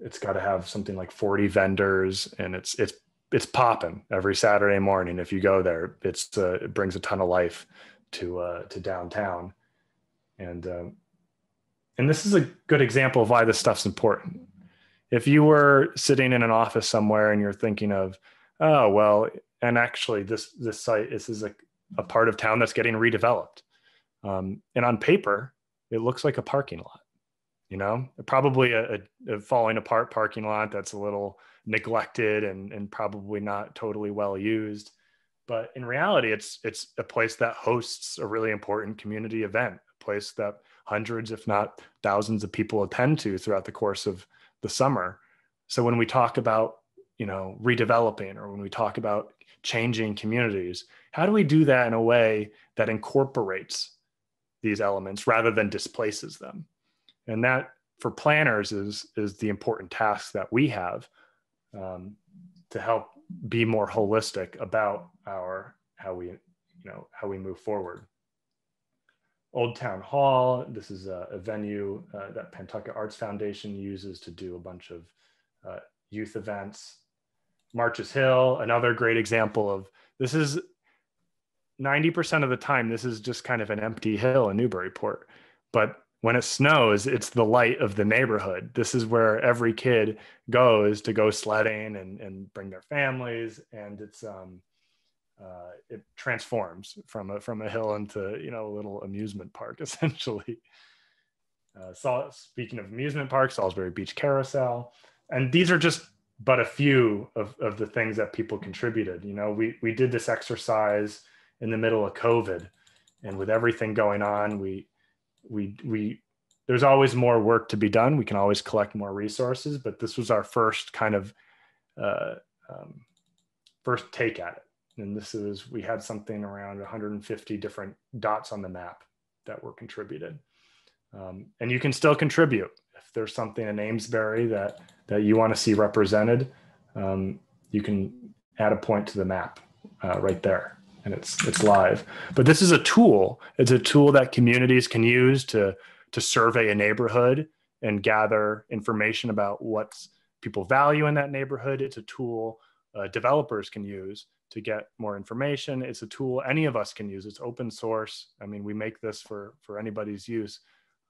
it's got to have something like 40 vendors and it's, it's, it's popping every Saturday morning. If you go there, it's, uh, it brings a ton of life to, uh, to downtown. And, um, and this is a good example of why this stuff's important. If you were sitting in an office somewhere and you're thinking of, oh, well, and actually this this site this is a, a part of town that's getting redeveloped um, and on paper it looks like a parking lot you know probably a, a, falling apart parking lot that's a little neglected and, and probably not totally well used but in reality it's it's a place that hosts a really important community event a place that hundreds if not thousands of people attend to throughout the course of the summer. So when we talk about you know redeveloping or when we talk about changing communities how do we do that in a way that incorporates these elements rather than displaces them? And that for planners is is the important task that we have um, to help be more holistic about our how we you know how we move forward old town hall this is a, a venue uh, that pentucket arts foundation uses to do a bunch of uh, youth events Marches Hill, another great example of this is 90% of the time, this is just kind of an empty hill in Newburyport. But when it snows, it's the light of the neighborhood. This is where every kid goes to go sledding and, and bring their families. And it's, um, uh, it transforms from a, from a hill into, you know, a little amusement park (laughs) essentially. Uh, so speaking of amusement parks, Salisbury Beach Carousel. And these are just but a few of, of the things that people contributed. You know, we we did this exercise in the middle of COVID, and with everything going on, we we we there's always more work to be done. We can always collect more resources, but this was our first kind of uh, um, first take at it. And this is we had something around 150 different dots on the map that were contributed, um, and you can still contribute if there's something in Amesbury that that you want to see represented, um, you can add a point to the map uh, right there, and it's it's live. But this is a tool. It's a tool that communities can use to to survey a neighborhood and gather information about what people value in that neighborhood. It's a tool uh, developers can use to get more information. It's a tool any of us can use. It's open source. I mean, we make this for for anybody's use.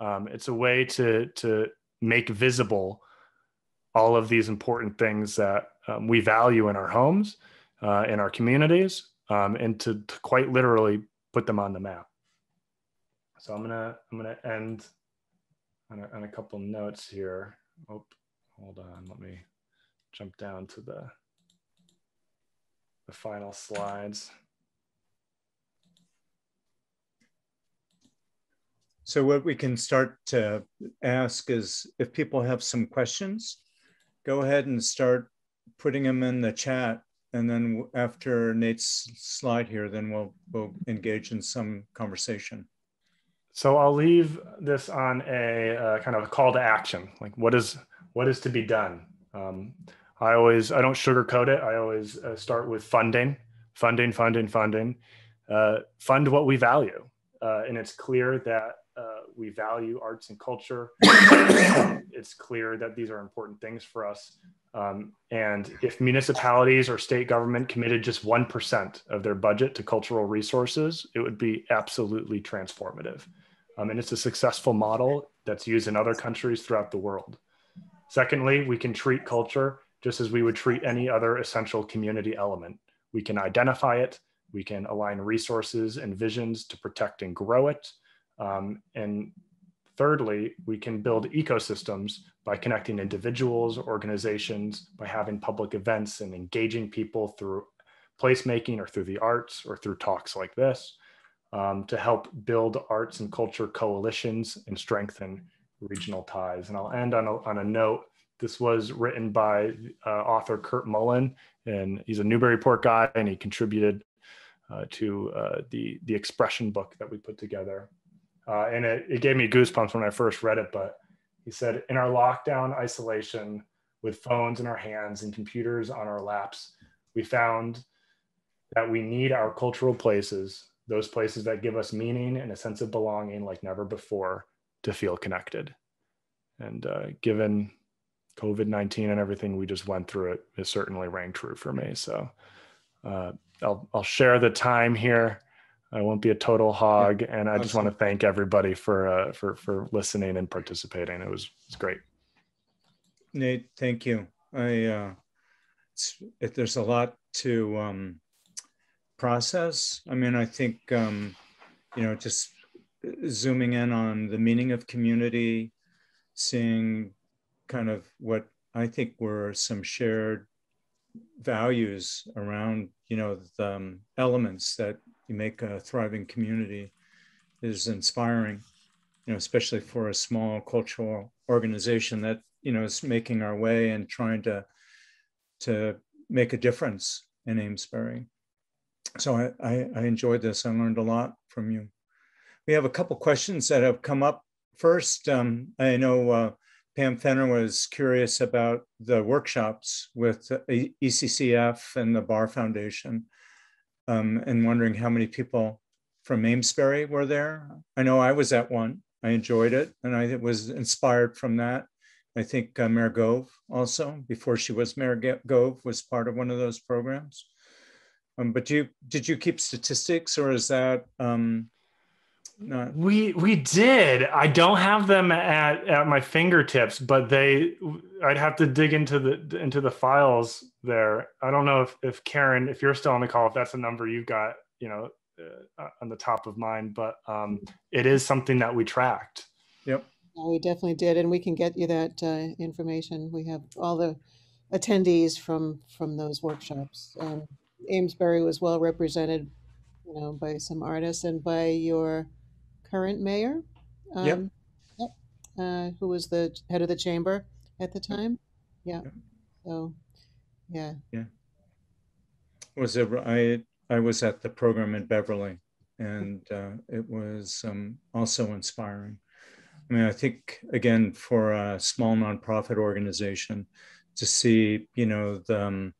Um, it's a way to to make visible all of these important things that um, we value in our homes, uh, in our communities, um, and to, to, quite literally put them on the map. So I'm gonna I'm gonna end on a, on a couple notes here. Oh, hold on, let me jump down to the the final slides. So what we can start to ask is if people have some questions, go ahead and start putting them in the chat. And then after Nate's slide here, then we'll, we'll engage in some conversation. So I'll leave this on a uh, kind of a call to action. Like what is, what is to be done? Um, I always, I don't sugarcoat it. I always uh, start with funding, funding, funding, funding, uh, fund what we value. Uh, and it's clear that uh, we value arts and culture. it's clear that these are important things for us. Um, and if municipalities or state government committed just 1% of their budget to cultural resources, it would be absolutely transformative. Um, and it's a successful model that's used in other countries throughout the world. Secondly, we can treat culture just as we would treat any other essential community element. We can identify it, we can align resources and visions to protect and grow it, um, and thirdly, we can build ecosystems by connecting individuals, organizations, by having public events and engaging people through placemaking or through the arts or through talks like this um, to help build arts and culture coalitions and strengthen regional ties. And I'll end on a, on a note. This was written by uh, author Kurt Mullen, and he's a Newburyport guy, and he contributed uh, to uh, the the expression book that we put together uh, and it, it gave me goosebumps when I first read it. But he said, in our lockdown isolation, with phones in our hands and computers on our laps, we found that we need our cultural places, those places that give us meaning and a sense of belonging like never before, to feel connected. And uh, given COVID 19 and everything we just went through, it, certainly rang true for me. So uh, I'll, I'll share the time here. I won't be a total hog, yeah, and I just want to thank everybody for uh, for for listening and participating. It was it's great. Nate, thank you. I uh, it, there's a lot to um, process. I mean, I think um, you know just zooming in on the meaning of community, seeing kind of what I think were some shared values around you know the um, elements that you make a thriving community is inspiring you know especially for a small cultural organization that you know is making our way and trying to to make a difference in amesbury. So I, I, I enjoyed this. I learned a lot from you. We have a couple questions that have come up. First um, i know uh, Pam Fenner was curious about the workshops with ECCF and the Barr Foundation um, and wondering how many people from Amesbury were there. I know I was at one. I enjoyed it and I was inspired from that. I think uh, Mayor Gove also, before she was Mayor Gove, was part of one of those programs. Um, but you did you keep statistics or is that um, not. We we did. I don't have them at at my fingertips, but they. I'd have to dig into the into the files there. I don't know if if Karen, if you're still on the call, if that's a number you've got, you know, uh, on the top of mind. But um, it is something that we tracked. Yep. Yeah, we definitely did, and we can get you that uh, information. We have all the attendees from from those workshops. Um, Amesbury was well represented, you know, by some artists and by your current mayor. Um, yep. yep. Uh, who was the head of the chamber at the time? Yeah. Yep. So, yeah. Yeah. Was it? I I was at the program in Beverly, and uh, it was um, also inspiring. I mean, I think again for a small nonprofit organization to see, you know, the um,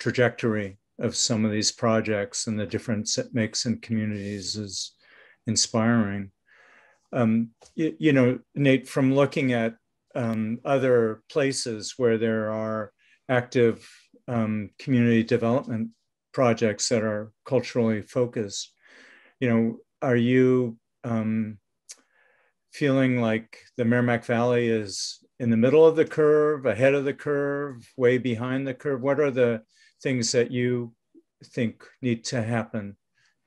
trajectory of some of these projects and the difference it makes in communities is inspiring. Um, you, you, know, Nate, from looking at um, other places where there are active um, community development projects that are culturally focused, you know, are you um, feeling like the Merrimack Valley is in the middle of the curve, ahead of the curve, way behind the curve? What are the things that you think need to happen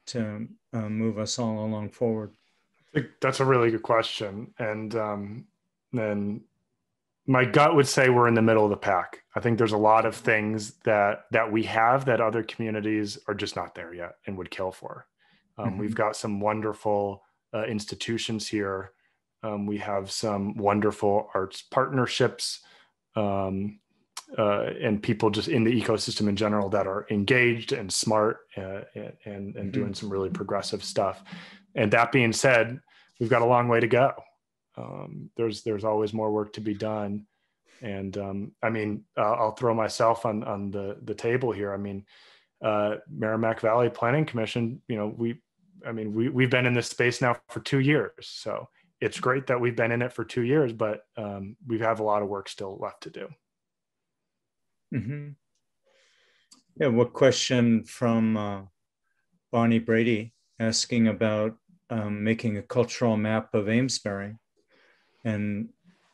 to uh, move us all along forward? I think That's a really good question, and um, then my gut would say we're in the middle of the pack. I think there's a lot of things that that we have that other communities are just not there yet and would kill for. Um, mm-hmm. We've got some wonderful uh, institutions here. Um, we have some wonderful arts partnerships. Um, uh, and people just in the ecosystem in general that are engaged and smart uh, and and, mm-hmm. doing some really progressive stuff. And that being said, we've got a long way to go. Um, there's there's always more work to be done, and um, I mean uh, I'll throw myself on on the the table here. I mean, uh, Merrimack Valley Planning Commission. You know we, I mean we we've been in this space now for two years, so it's great that we've been in it for two years, but um, we have a lot of work still left to do. Mm-hmm. Yeah, what question from uh, Bonnie Brady asking about um, making a cultural map of Amesbury. And,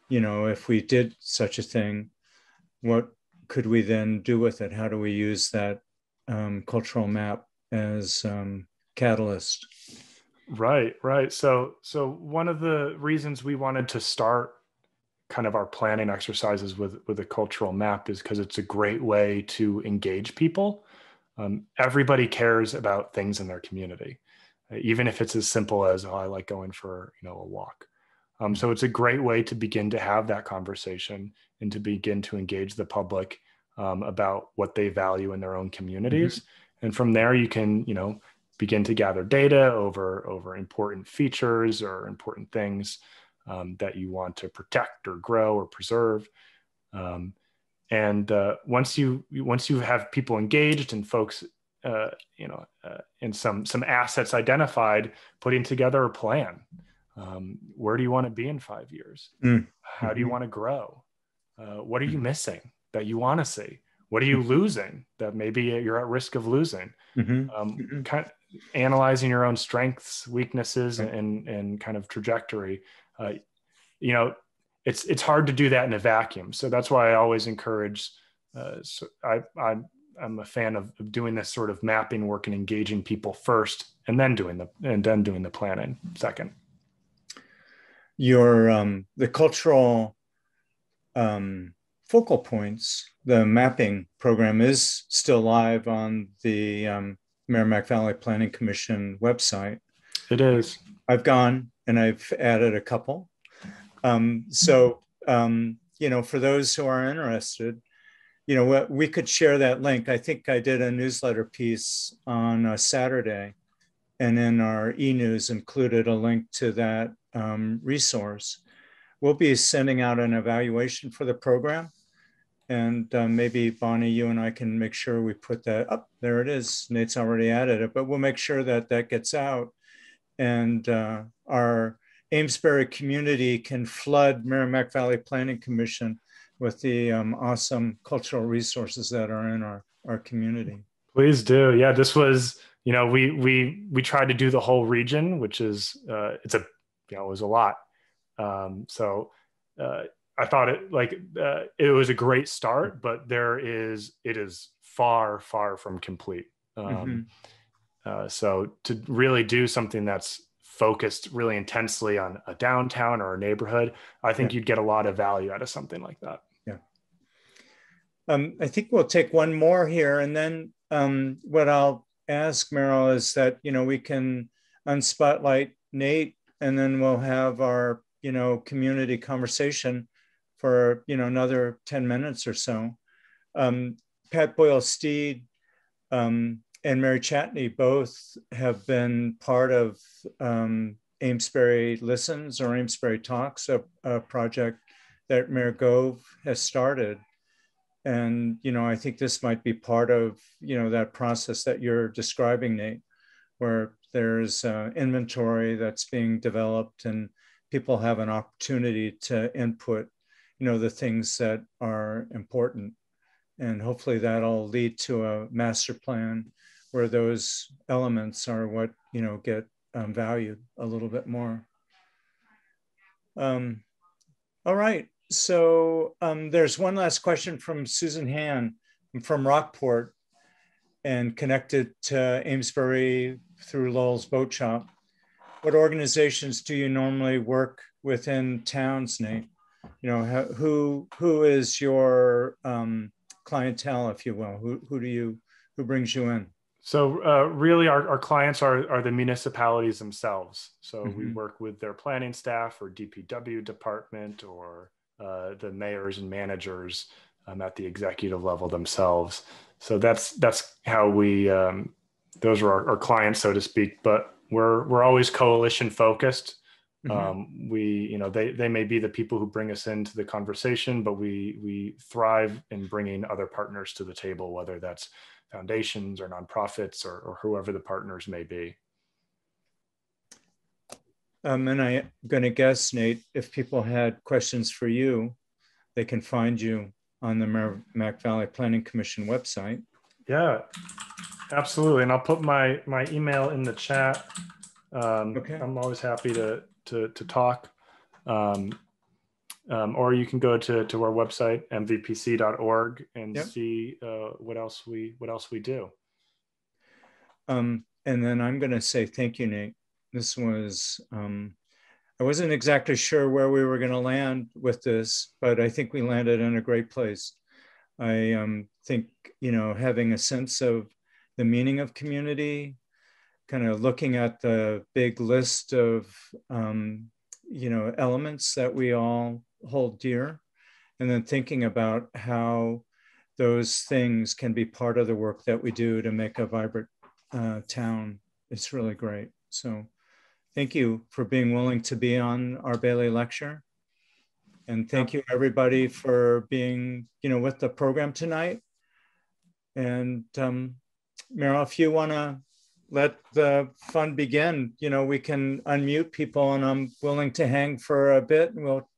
you know, if we did such a thing, what could we then do with it? How do we use that um, cultural map as um, catalyst? Right, right. So, so one of the reasons we wanted to start kind of our planning exercises with with a cultural map is because it's a great way to engage people. Um, everybody cares about things in their community, even if it's as simple as oh, I like going for you know a walk. Um, so it's a great way to begin to have that conversation and to begin to engage the public um, about what they value in their own communities. Mm-hmm. And from there, you can you know begin to gather data over over important features or important things um, that you want to protect or grow or preserve. Um, and uh, once you once you have people engaged and folks uh, you know uh, and some some assets identified putting together a plan um, where do you want to be in five years mm. how do you mm-hmm. want to grow uh, what are you missing that you want to see what are you losing that maybe you're at risk of losing mm-hmm. Um, mm-hmm. kind of analyzing your own strengths weaknesses and and kind of trajectory uh, you know it's it's hard to do that in a vacuum. So that's why I always encourage. Uh, so I, I I'm a fan of, of, doing this sort of mapping work and engaging people first, and then doing the and then doing the planning second. Your um, the cultural um, focal points, the mapping program is still live on the um, Merrimack Valley Planning Commission website. It is. I've gone and I've added a couple. Um, so, um, you know, for those who are interested, you know, we could share that link. I think I did a newsletter piece on a Saturday, and in our e-news included a link to that um, resource. We'll be sending out an evaluation for the program, and uh, maybe Bonnie, you and I can make sure we put that up. There it is. Nate's already added it, but we'll make sure that that gets out, and uh, our Amesbury community can flood Merrimack Valley Planning Commission with the um, awesome cultural resources that are in our, our community. Please do. Yeah, this was, you know, we we we tried to do the whole region, which is uh, it's a you know it was a lot. Um, so uh, I thought it like uh, it was a great start, but there is it is far far from complete. Um, mm-hmm. Uh, so to really do something that's focused really intensely on a downtown or a neighborhood, I think yeah. you'd get a lot of value out of something like that. Yeah. Um, I think we'll take one more here. And then um, what I'll ask Meryl is that, you know, we can unspotlight Nate and then we'll have our, you know, community conversation for, you know, another 10 minutes or so. Um, Pat Boyle Steed um, and Mary Chatney both have been part of um, Amesbury Listens or Amesbury Talks, a, a, project that Mayor Gove has started. And, you know, I think this might be part of, you know, that process that you're describing, Nate, where there's uh, inventory that's being developed and people have an opportunity to input, you know, the things that are important. And hopefully that'll lead to a master plan where those elements are what you know get um, valued a little bit more. Um, all right, so um, there's one last question from Susan Han from Rockport and connected to Amesbury through Lowell's Boat Shop. What organizations do you normally work within towns, Nate? You know, who who is your um, clientele, if you will? Who who do you who brings you in? So uh, really, our, our clients are, are the municipalities themselves. So mm-hmm. we work with their planning staff or DPW department or uh, the mayors and managers um, at the executive level themselves. So that's that's how we um, those are our, our, clients, so to speak. But we're we're always coalition focused. Mm-hmm. Um, we you know they they may be the people who bring us into the conversation, but we we thrive in bringing other partners to the table, whether that's foundations or nonprofits or, or whoever the partners may be. Um, and I'm going to guess, Nate, if people had questions for you, they can find you on the Merrimack Valley Planning Commission website. Yeah, absolutely. And I'll put my my email in the chat. Um, okay. I'm always happy to to to talk. Um, um, or you can go to, to our website mvpc.org and yep. see uh, what else we what else we do um, and then i'm going to say thank you nate this was um, i wasn't exactly sure where we were going to land with this but i think we landed in a great place i um, think you know having a sense of the meaning of community kind of looking at the big list of um, you know elements that we all hold dear, and then thinking about how those things can be part of the work that we do to make a vibrant uh, town it's really great. So thank you for being willing to be on our Bailey lecture. And thank you everybody for being, you know, with the program tonight. And um, Meryl, if you want to let the fun begin, you know, we can unmute people and I'm willing to hang for a bit and we'll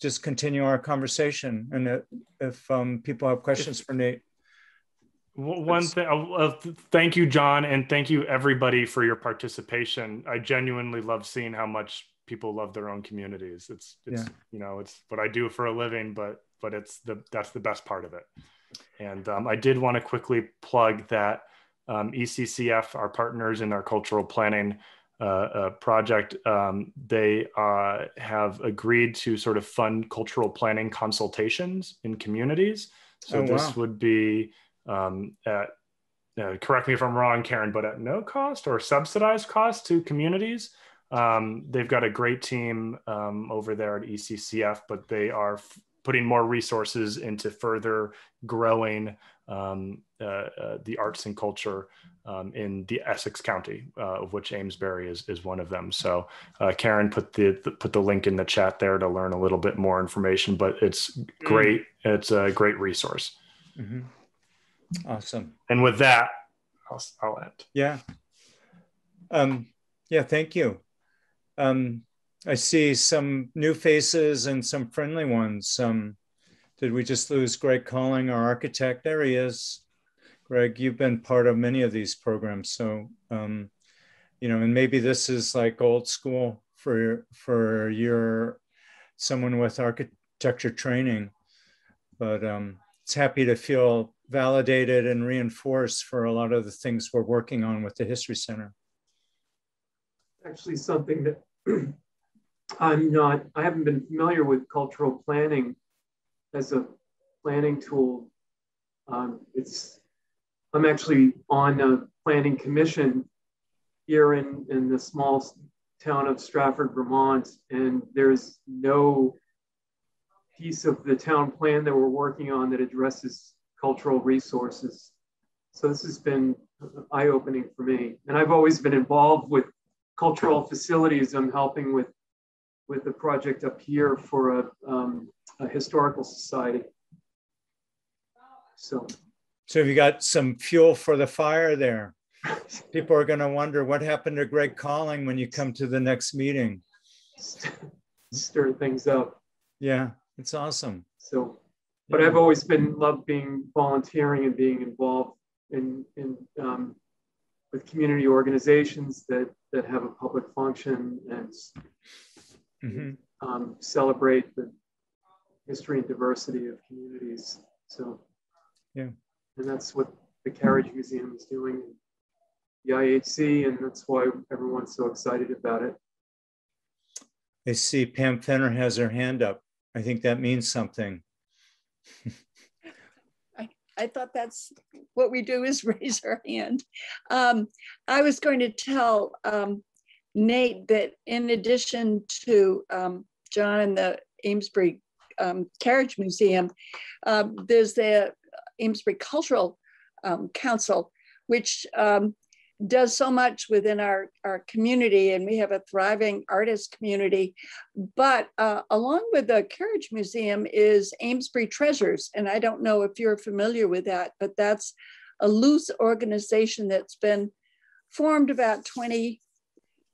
just continue our conversation. And if um, people have questions for Nate. One thing, uh, thank you, John, and thank you everybody for your participation. I genuinely love seeing how much people love their own communities. It's, it's yeah. you know, it's what I do for a living, but but it's the that's the best part of it. And um, I did want to quickly plug that um, ECCF, our partners in our cultural planning uh, uh, project, um, they uh, have agreed to sort of fund cultural planning consultations in communities. So oh, this wow. would be um, at, uh, correct me if I'm wrong, Karen, but at no cost or subsidized cost to communities. Um, they've got a great team um, over there at ECCF, but they are putting more resources into further growing um, uh, uh, the arts and culture um, in the Essex County, uh, of which Amesbury is, is one of them. So uh, Karen put the, the, put the link in the chat there to learn a little bit more information, but it's mm. great. Mm. It's a great resource. Mm-hmm. Awesome. And with that, I'll, I'll end. Yeah. Um, yeah, thank you. Um, I see some new faces and some friendly ones. Um, did we just lose Greg Calling, our architect? There he is. Greg, you've been part of many of these programs. So, um, you know, and maybe this is like old school for, for your, someone with architecture training, but um, it's happy to feel validated and reinforced for a lot of the things we're working on with the History Center. Actually, something that (clears throat) I'm not, I haven't been familiar with cultural planning as a planning tool. Um, it's, I'm actually on a planning commission here in, in the small town of Strafford, Vermont, and there's no piece of the town plan that we're working on that addresses cultural resources. So this has been eye-opening for me. And I've always been involved with cultural facilities. I'm helping with, with the project up here for a, um, a historical society. So, so you got some fuel for the fire there. (laughs) People are going to wonder what happened to Greg Calling when you come to the next meeting. Stir things up. Yeah, it's awesome. So but I've always been loved being volunteering and being involved in, in um, with community organizations that that have a public function and mm-hmm. um, celebrate the history and diversity of communities. So, yeah, and that's what the Carriage Museum is doing, the IHC, and that's why everyone's so excited about it. I see Pam Fenner has her hand up. I think that means something. I, I thought that's what we do is (laughs) raise our hand. Um, I was going to tell um, Nate that in addition to um, John and the Amesbury um, Carriage Museum, um, there's the Amesbury Cultural um, Council, which does so much within our, our community and we have a thriving artist community. But uh, along with the Carriage Museum is Amesbury Treasures. And I don't know if you're familiar with that, but that's a loose organization that's been formed about 20,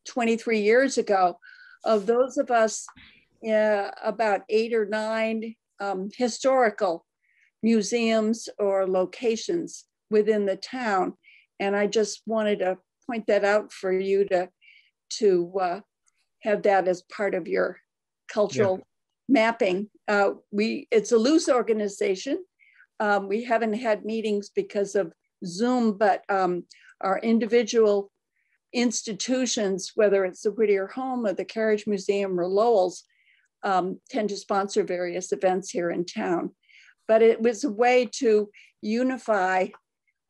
23 years ago of those of us uh, about eight or nine um, historical museums or locations within the town and I just wanted to point that out for you to, to uh, have that as part of your cultural yeah. mapping. Uh, we, it's a loose organization. Um, we haven't had meetings because of Zoom, but um, our individual institutions, whether it's the Whittier Home or the Carriage Museum or Lowell's, um, tend to sponsor various events here in town. But it was a way to unify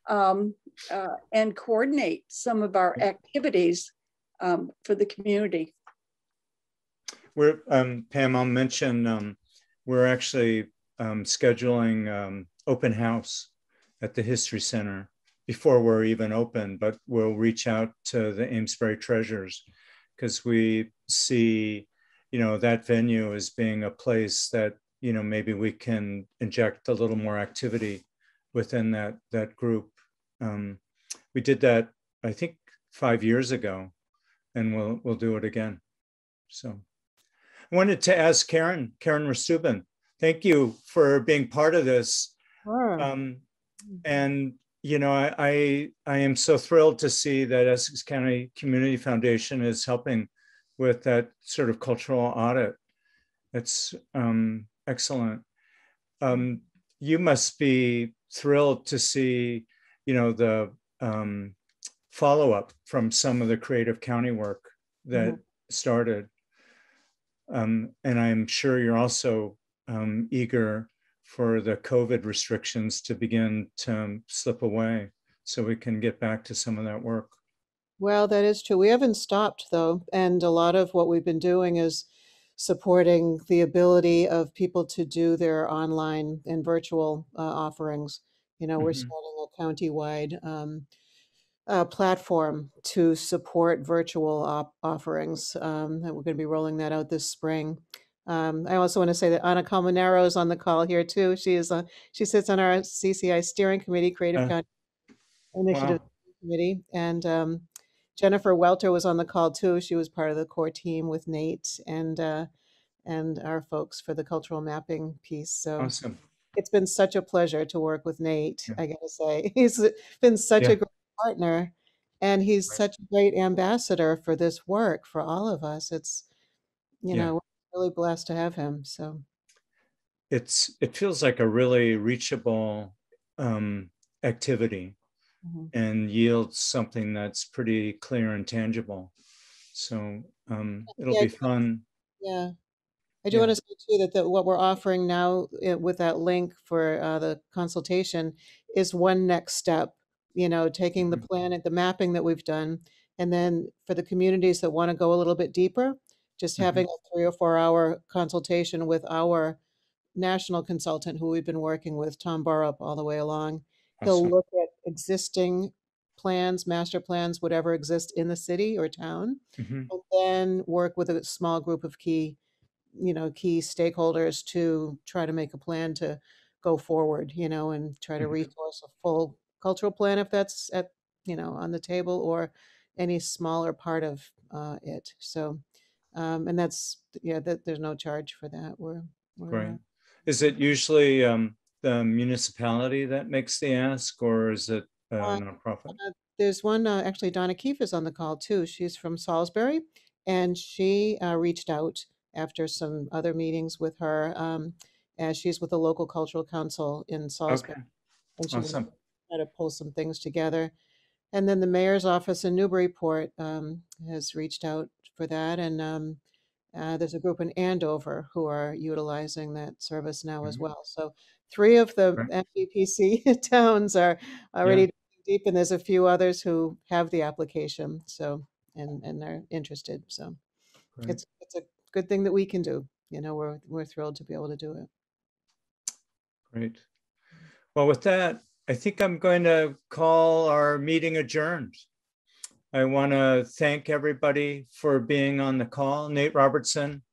um, uh, and coordinate some of our activities um, for the community. We're, um, Pam, I'll mention um, we're actually um, scheduling um, open house at the History Center before we're even open, but we'll reach out to the Amesbury Treasures because we see, you know, that venue as being a place that, you know, maybe we can inject a little more activity within that, that group. Um, we did that, I think, five years ago, and we'll, we'll do it again. So I wanted to ask Karen, Karen Ristuben, thank you for being part of this. Sure. Um, and you know, I, I, I am so thrilled to see that Essex County Community Foundation is helping with that sort of cultural audit. It's um, excellent. Um, you must be thrilled to see, you know, the um, follow up from some of the creative county work that Mhm. started. Um, and I'm sure you're also um, eager for the COVID restrictions to begin to slip away so we can get back to some of that work. Well, that is true. We haven't stopped though, and a lot of what we've been doing is supporting the ability of people to do their online and virtual uh, offerings. You know, we're Mhm. starting a county-wide um, uh, platform to support virtual op- offerings. Um, and we're going to be rolling that out this spring. Um, I also want to say that Anna Calmonero is on the call here too. She is on, she sits on our CCI steering committee, Creative Uh, County Initiative Committee, and um, Jennifer Welter was on the call too. She was part of the core team with Nate and uh, and our folks for the cultural mapping piece. So Awesome. it's been such a pleasure to work with Nate. Yeah. I gotta say, (laughs) he's been such Yeah. a great partner, and he's Right. such a great ambassador for this work for all of us. It's you Yeah. know really blessed to have him. So It's it feels like a really reachable um, activity mhm. and yields something that's pretty clear and tangible. So um, it'll Yeah, be fun. Yeah. I do Yeah. want to say too that the, what we're offering now uh, with that link for uh, the consultation is one next step. You know, taking the Mhm. planet, the mapping that we've done, and then for the communities that want to go a little bit deeper, just Mhm. having a three or four hour consultation with our national consultant who we've been working with, Tom Borrup, all the way along. He'll Awesome. look at existing plans, master plans, whatever exists in the city or town, Mhm. and then work with a small group of key you know key stakeholders to try to make a plan to go forward you know and try to Mhm. resource a full cultural plan if that's at you know on the table or any smaller part of uh, it so um, and that's yeah that there's no charge for that we're, we're Great. uh, Is it usually um, the municipality that makes the ask, or is it a Uh, nonprofit? Uh, there's one, uh, actually, Donna Keefe is on the call too. She's from Salisbury, and she uh, reached out after some other meetings with her. Um, as she's with the local cultural council in Salisbury, Okay. and she Awesome. to pull some things together. And then the mayor's office in Newburyport um, has reached out for that, and um, uh, there's a group in Andover who are utilizing that service now as Mhm. well. So three of the Right. MVPC (laughs) towns are already deep, and there's a few others who have the application. So and and they're interested. So Great. it's it's a good thing that we can do. You know, we're we're thrilled to be able to do it. Great. Well, with that, I think I'm going to call our meeting adjourned. I want to thank everybody for being on the call. Nate Robertson,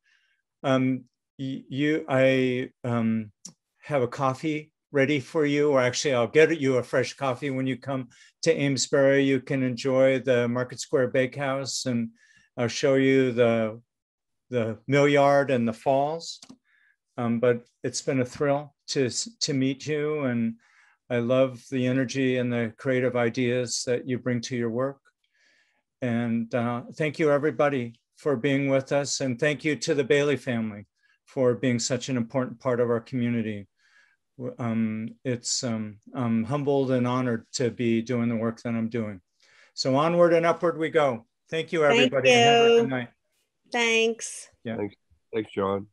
um, you, I um, have a coffee ready for you, or actually, I'll get you a fresh coffee when you come to Amesbury. You can enjoy the Market Square Bakehouse, and I'll show you the the mill yard and the falls. Um, but it's been a thrill to to meet you, and I love the energy and the creative ideas that you bring to your work. And uh, thank you, everybody, for being with us, and thank you to the Bailey family for being such an important part of our community. Um, it's um, I'm humbled and honored to be doing the work that I'm doing. So onward and upward we go. Thank you, Thank everybody. and have a good you. night. Thanks. Thanks, John.